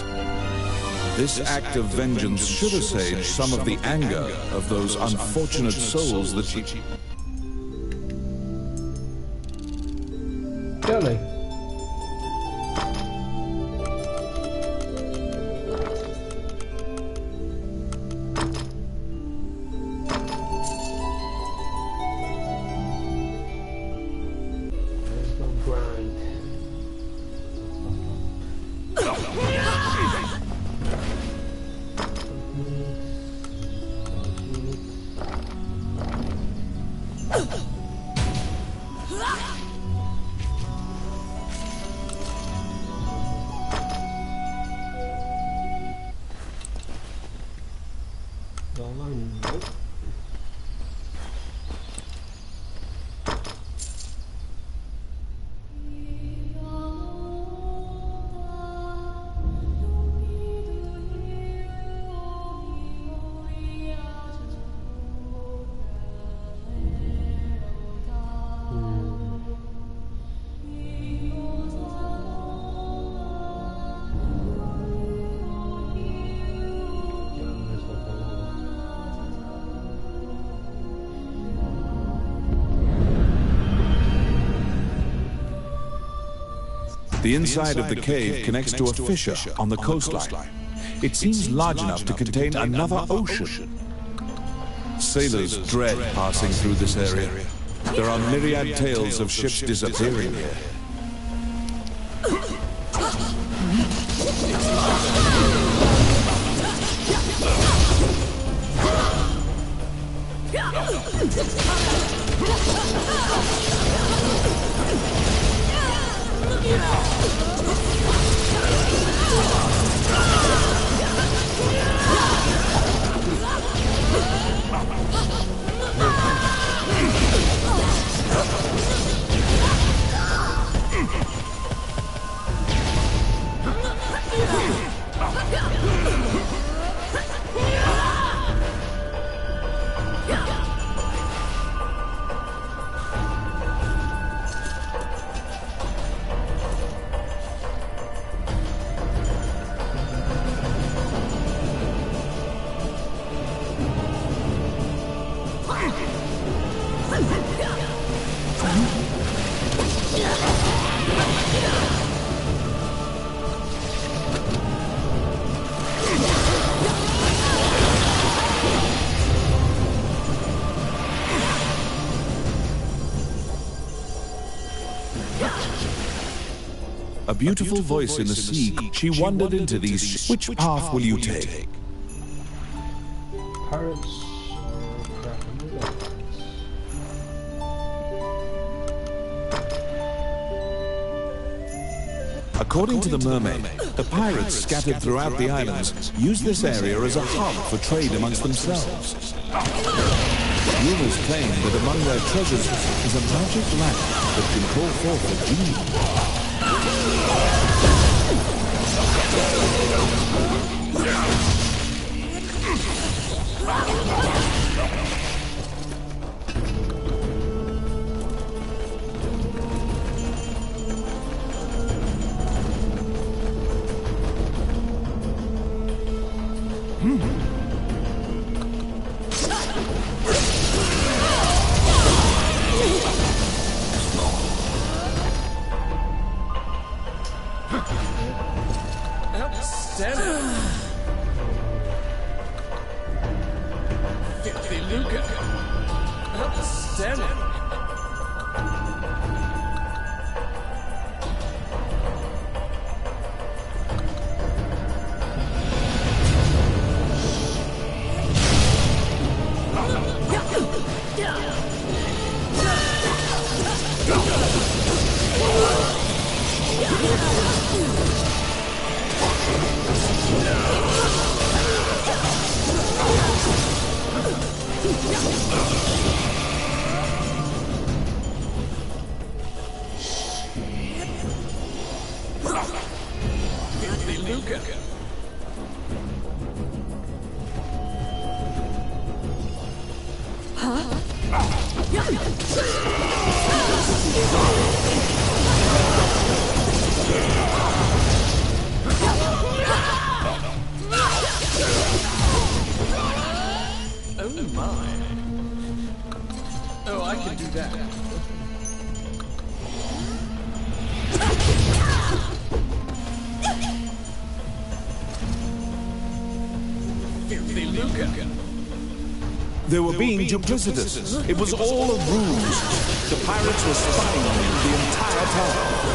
This act of vengeance should assuage some of the anger of those unfortunate souls that she... The inside of the cave connects to a fissure on the coastline. It seems large enough to contain another ocean. Sailors dread passing through this area. There are myriad tales of ships disappearing here. A beautiful voice in the sea, she wandered into these. Which path will you take? Pirates or crafting new weapons? According to the mermaid, the pirates scattered throughout the islands use this area as a hub for trade amongst themselves. Rumors claim that among their treasures is a magic lamp that can call forth a genie. Outstanding. It was all a ruse. The pirates were spying on you the entire time.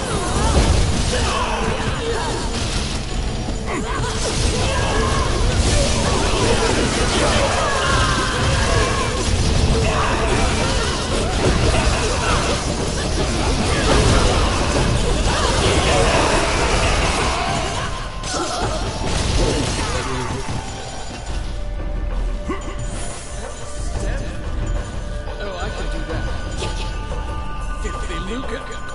Filthy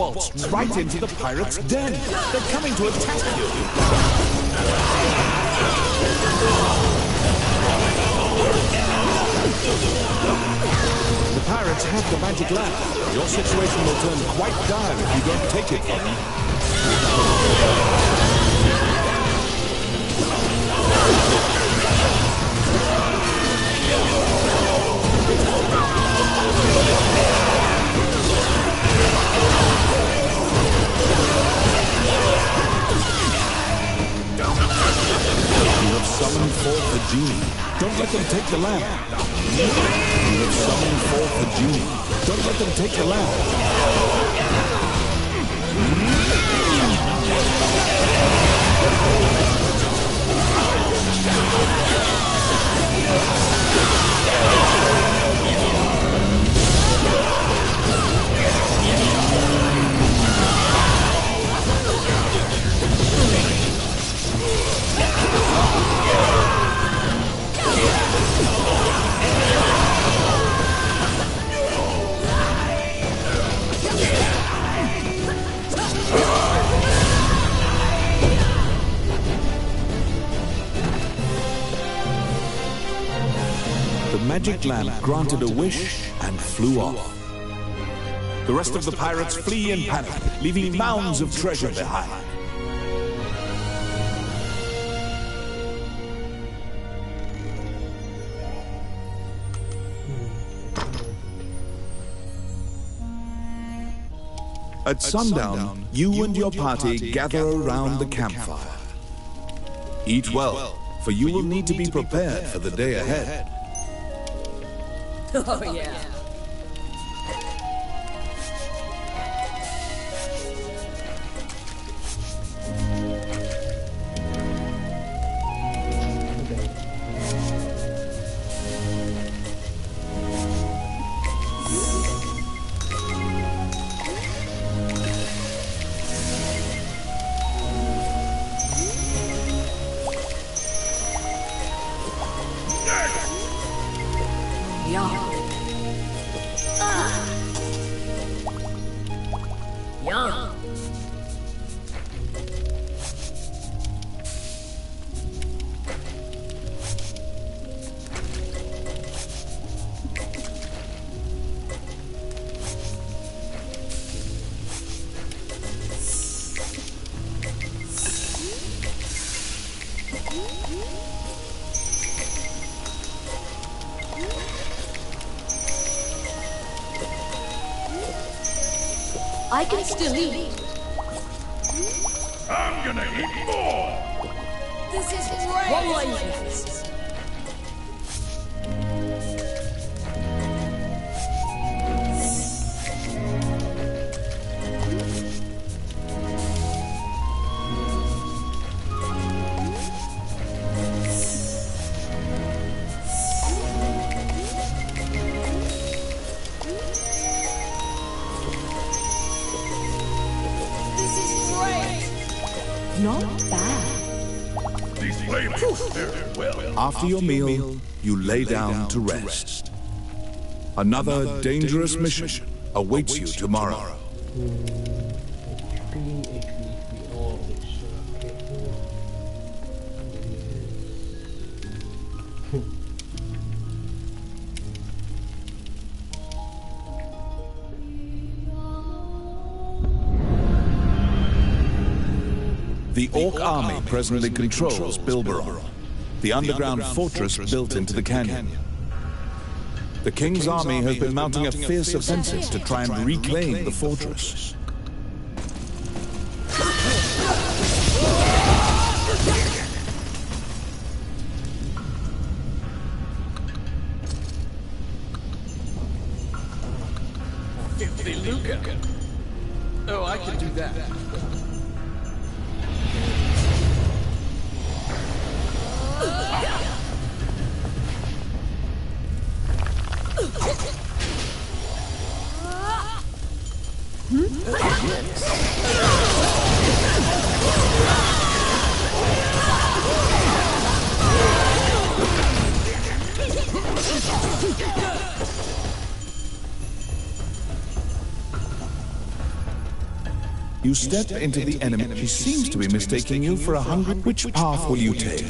Right into the pirates' den. They're coming to attack you. The pirates have the magic lamp. Your situation will turn quite dire if you don't take it from them. You have summoned forth the genie. Don't let them take the lamp. You have summoned forth the genie. Don't let them take the lamp. Mm. magic lamp granted a wish and flew off. The rest of the pirates flee in panic, leaving mounds of treasure behind. At sundown, you and your party gather around the campfire. Eat well, for you will need to be prepared for the day ahead. Oh, yeah. Yeah. After your meal, you lay down to rest. Another dangerous mission awaits you tomorrow. The Orc army presently controls Bilberon, the underground fortress built into the canyon. The king's army has been mounting a fierce offensive to try and reclaim the fortress. You step into the enemy. She seems to be mistaking you for a hungry. Which path will you take?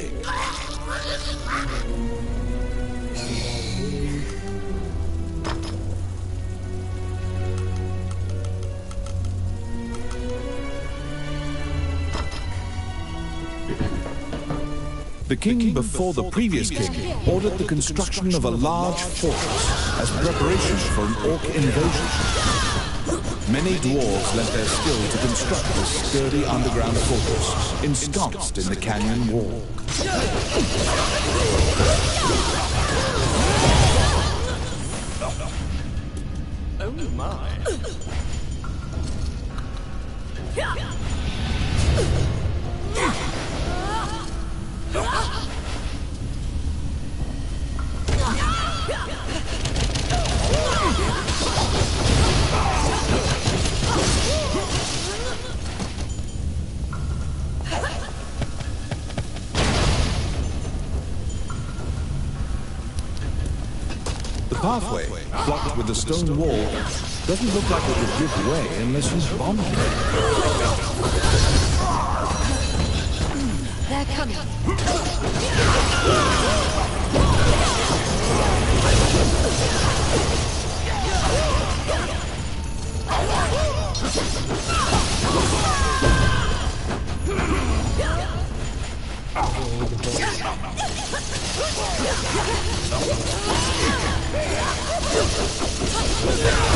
The king before the previous king ordered the construction of a large fortress as preparation for an orc invasion. Many dwarves lent their skill to construct this sturdy underground fortress, ensconced in the canyon wall. With a stone wall, doesn't look like it would give way unless you bomb it. They're coming. Damn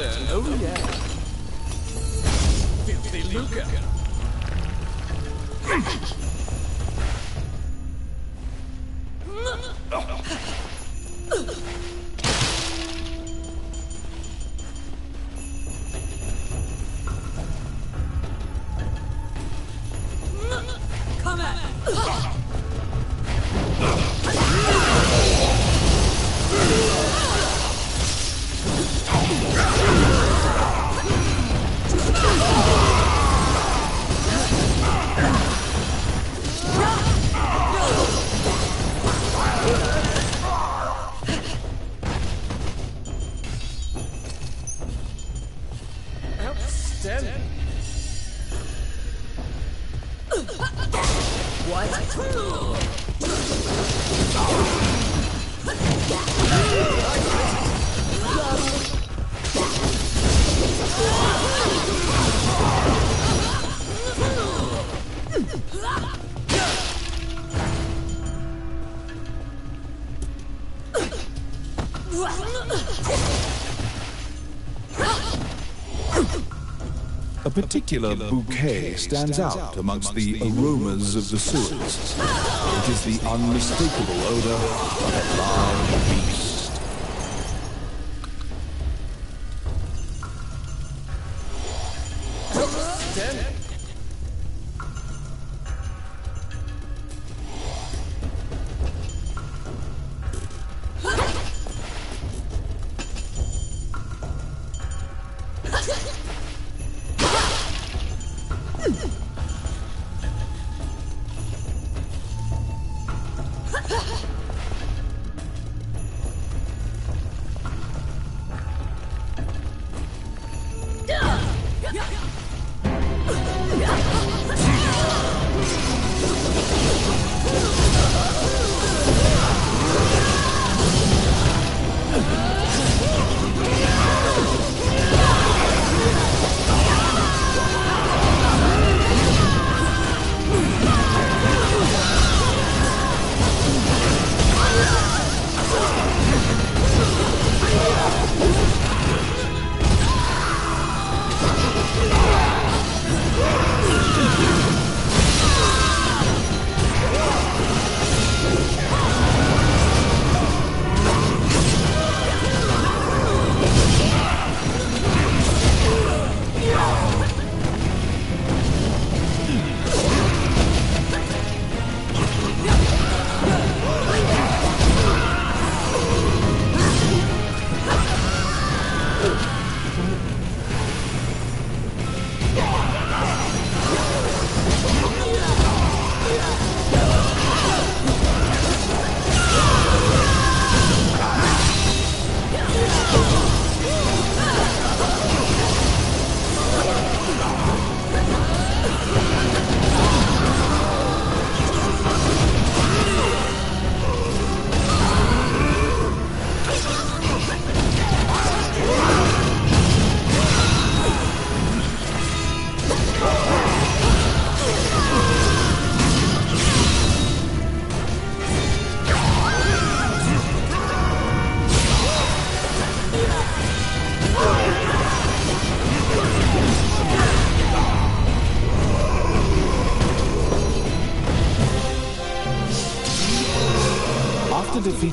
turn. Oh yeah. Filthy Luca. Come particular bouquet stands out amongst the aromas of the sewers. It is the unmistakable odor of a live beast.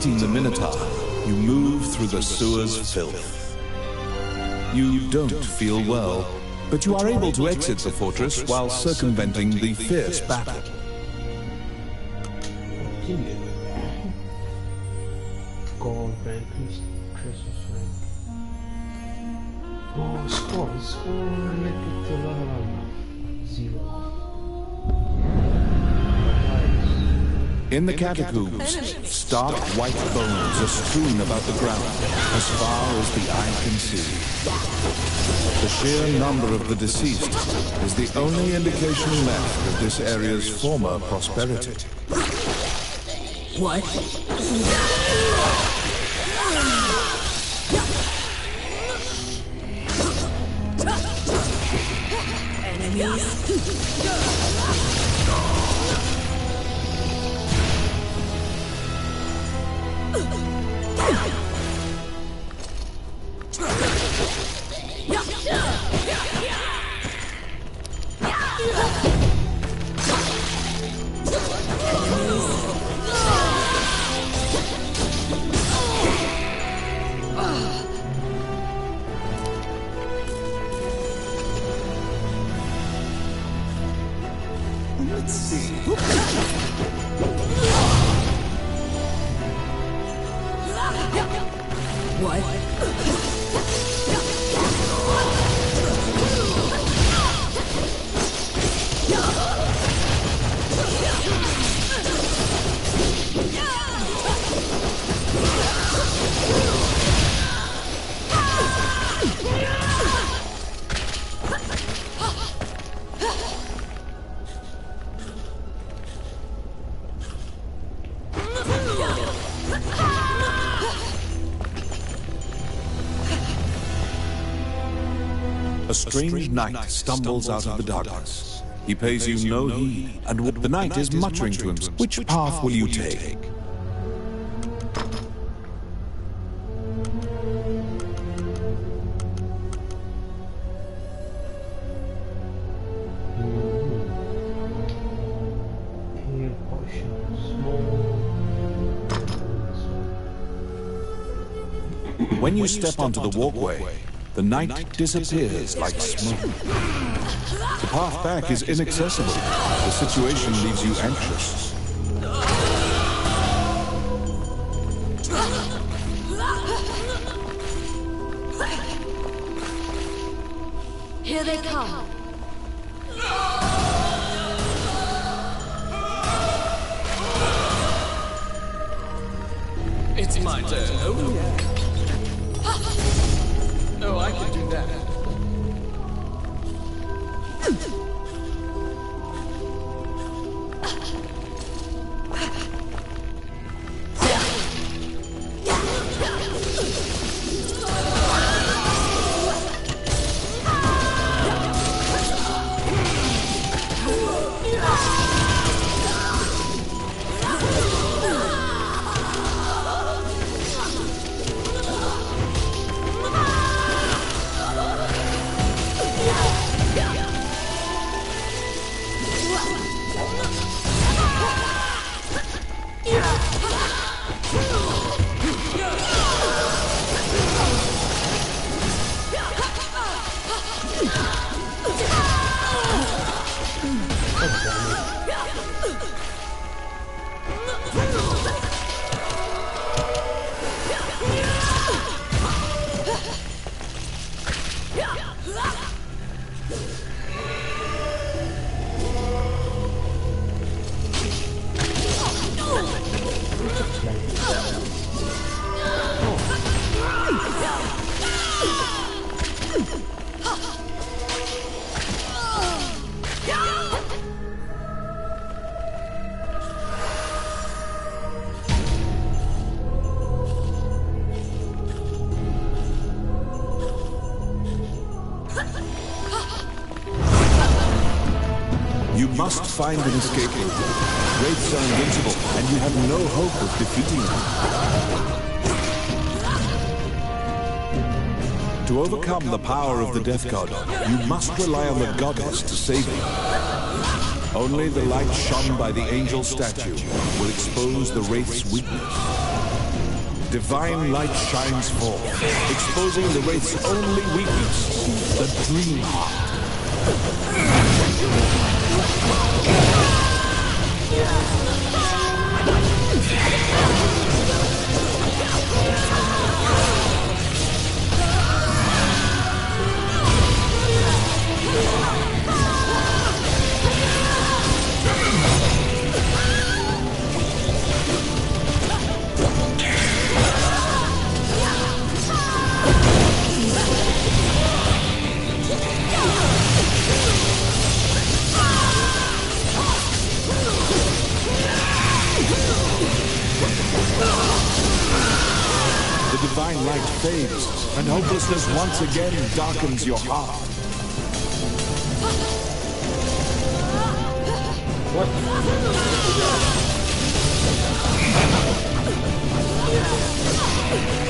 After the Minotaur, you move through the sewer's filth. You don't feel well, but you are able to exit the fortress while circumventing the fierce battle. In the catacombs, stark white bones are strewn about the ground as far as the eye can see. The sheer number of the deceased is the only indication left of this area's former prosperity. What? Let's strange knight stumbles out of the darkness. He pays you no heed, and the knight is muttering to him, Which path will you take? When you step onto the walkway, the knight disappears like smoke. The path back is inaccessible. The situation leaves you anxious. Must find an escape route. Wraiths are invincible, and you have no hope of defeating them. To overcome the power of the Death God, you must rely on the goddess to save you. Only the light shone by the angel statue will expose the Wraith's weakness. Divine light shines forth, exposing the Wraith's only weakness, the Dream Heart. Divine light hopelessness once again darkens your heart. Divine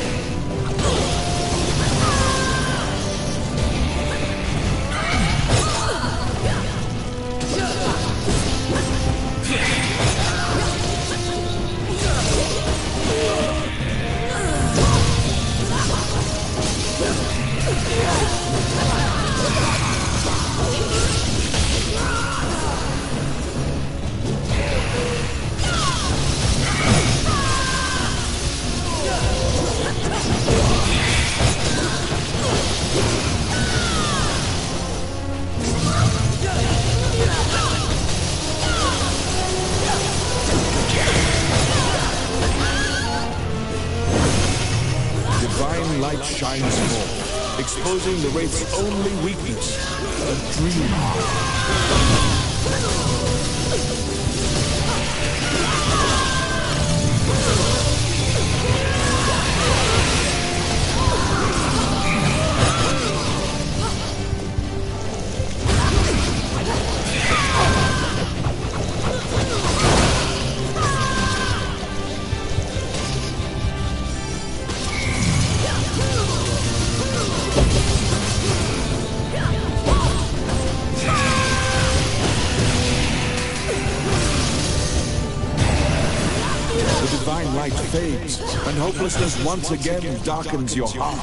and hopelessness once again darkens your heart.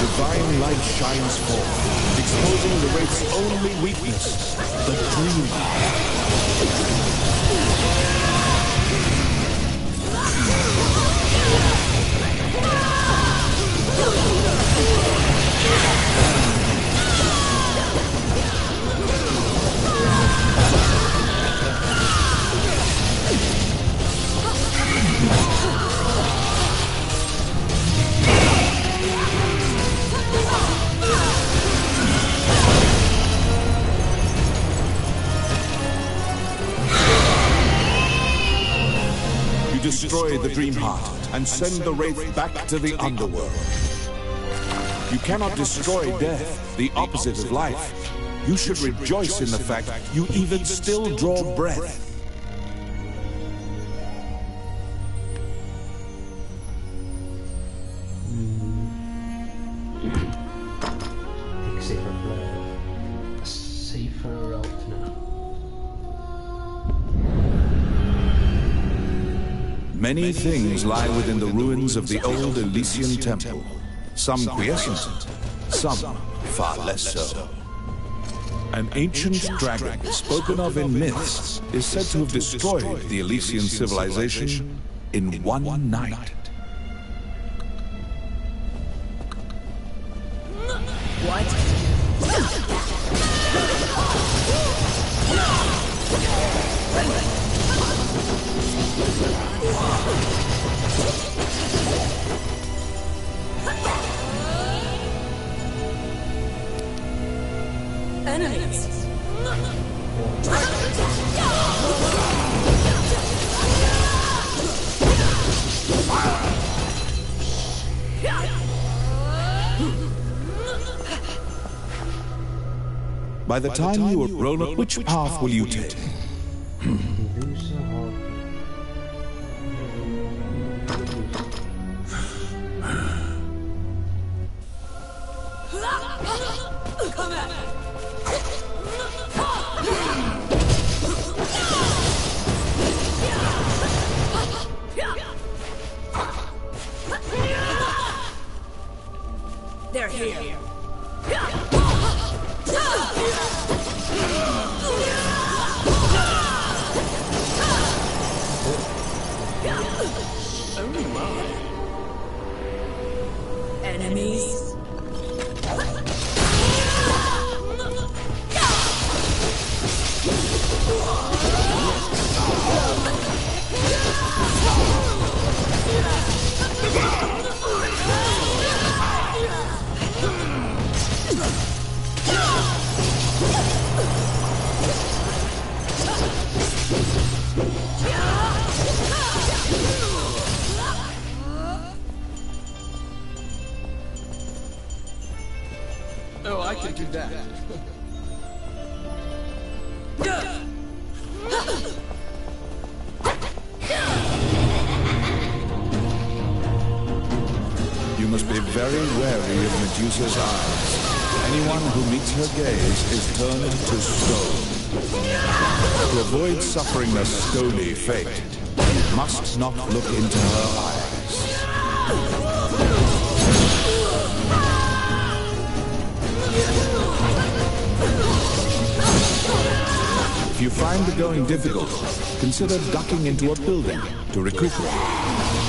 Divine light shines forth, exposing the Wraith's only weakness, the dream. Destroy the Dream Heart and send the Wraith back to the underworld. You cannot destroy death, the opposite of life. You should rejoice in the fact you even still draw breath. Many things lie within the ruins of the old Elysian temple. Some quiescent, some far less so. An ancient dragon, spoken of in myths, is said to have destroyed the Elysian civilization in one night. By the time you are grown up, which path will you take? Stony fate, you must not look into her eyes. If you find the going difficult, consider ducking into a building to recuperate.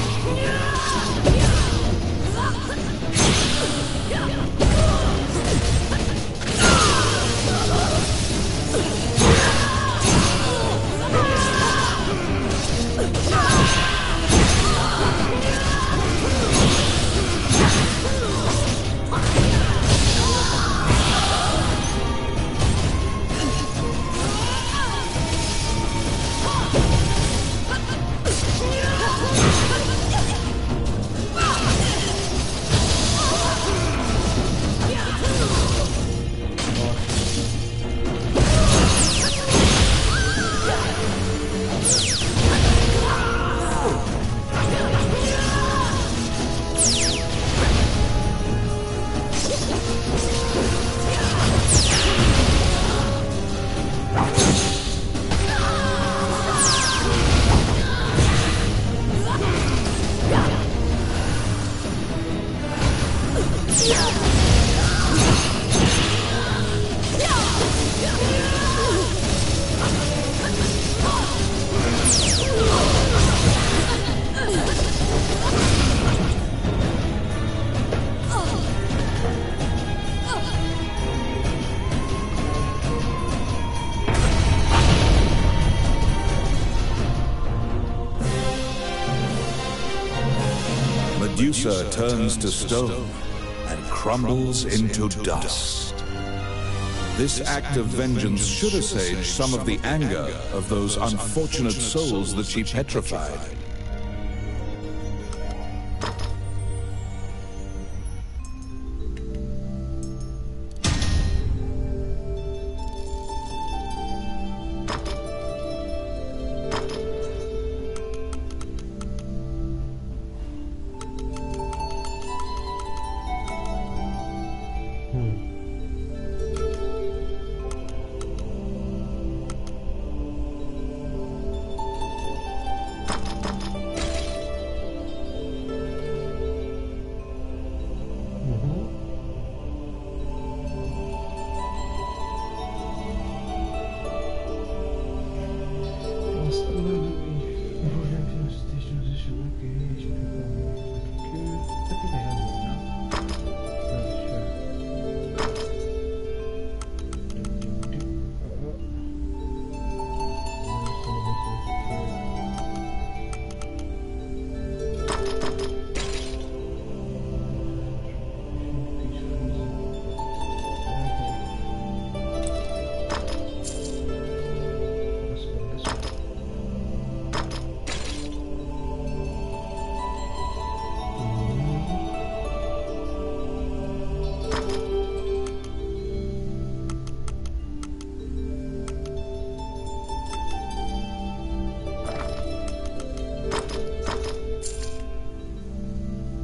Turns to stone and crumbles into dust. This act of vengeance should assuage some of the anger of those unfortunate souls that she petrified.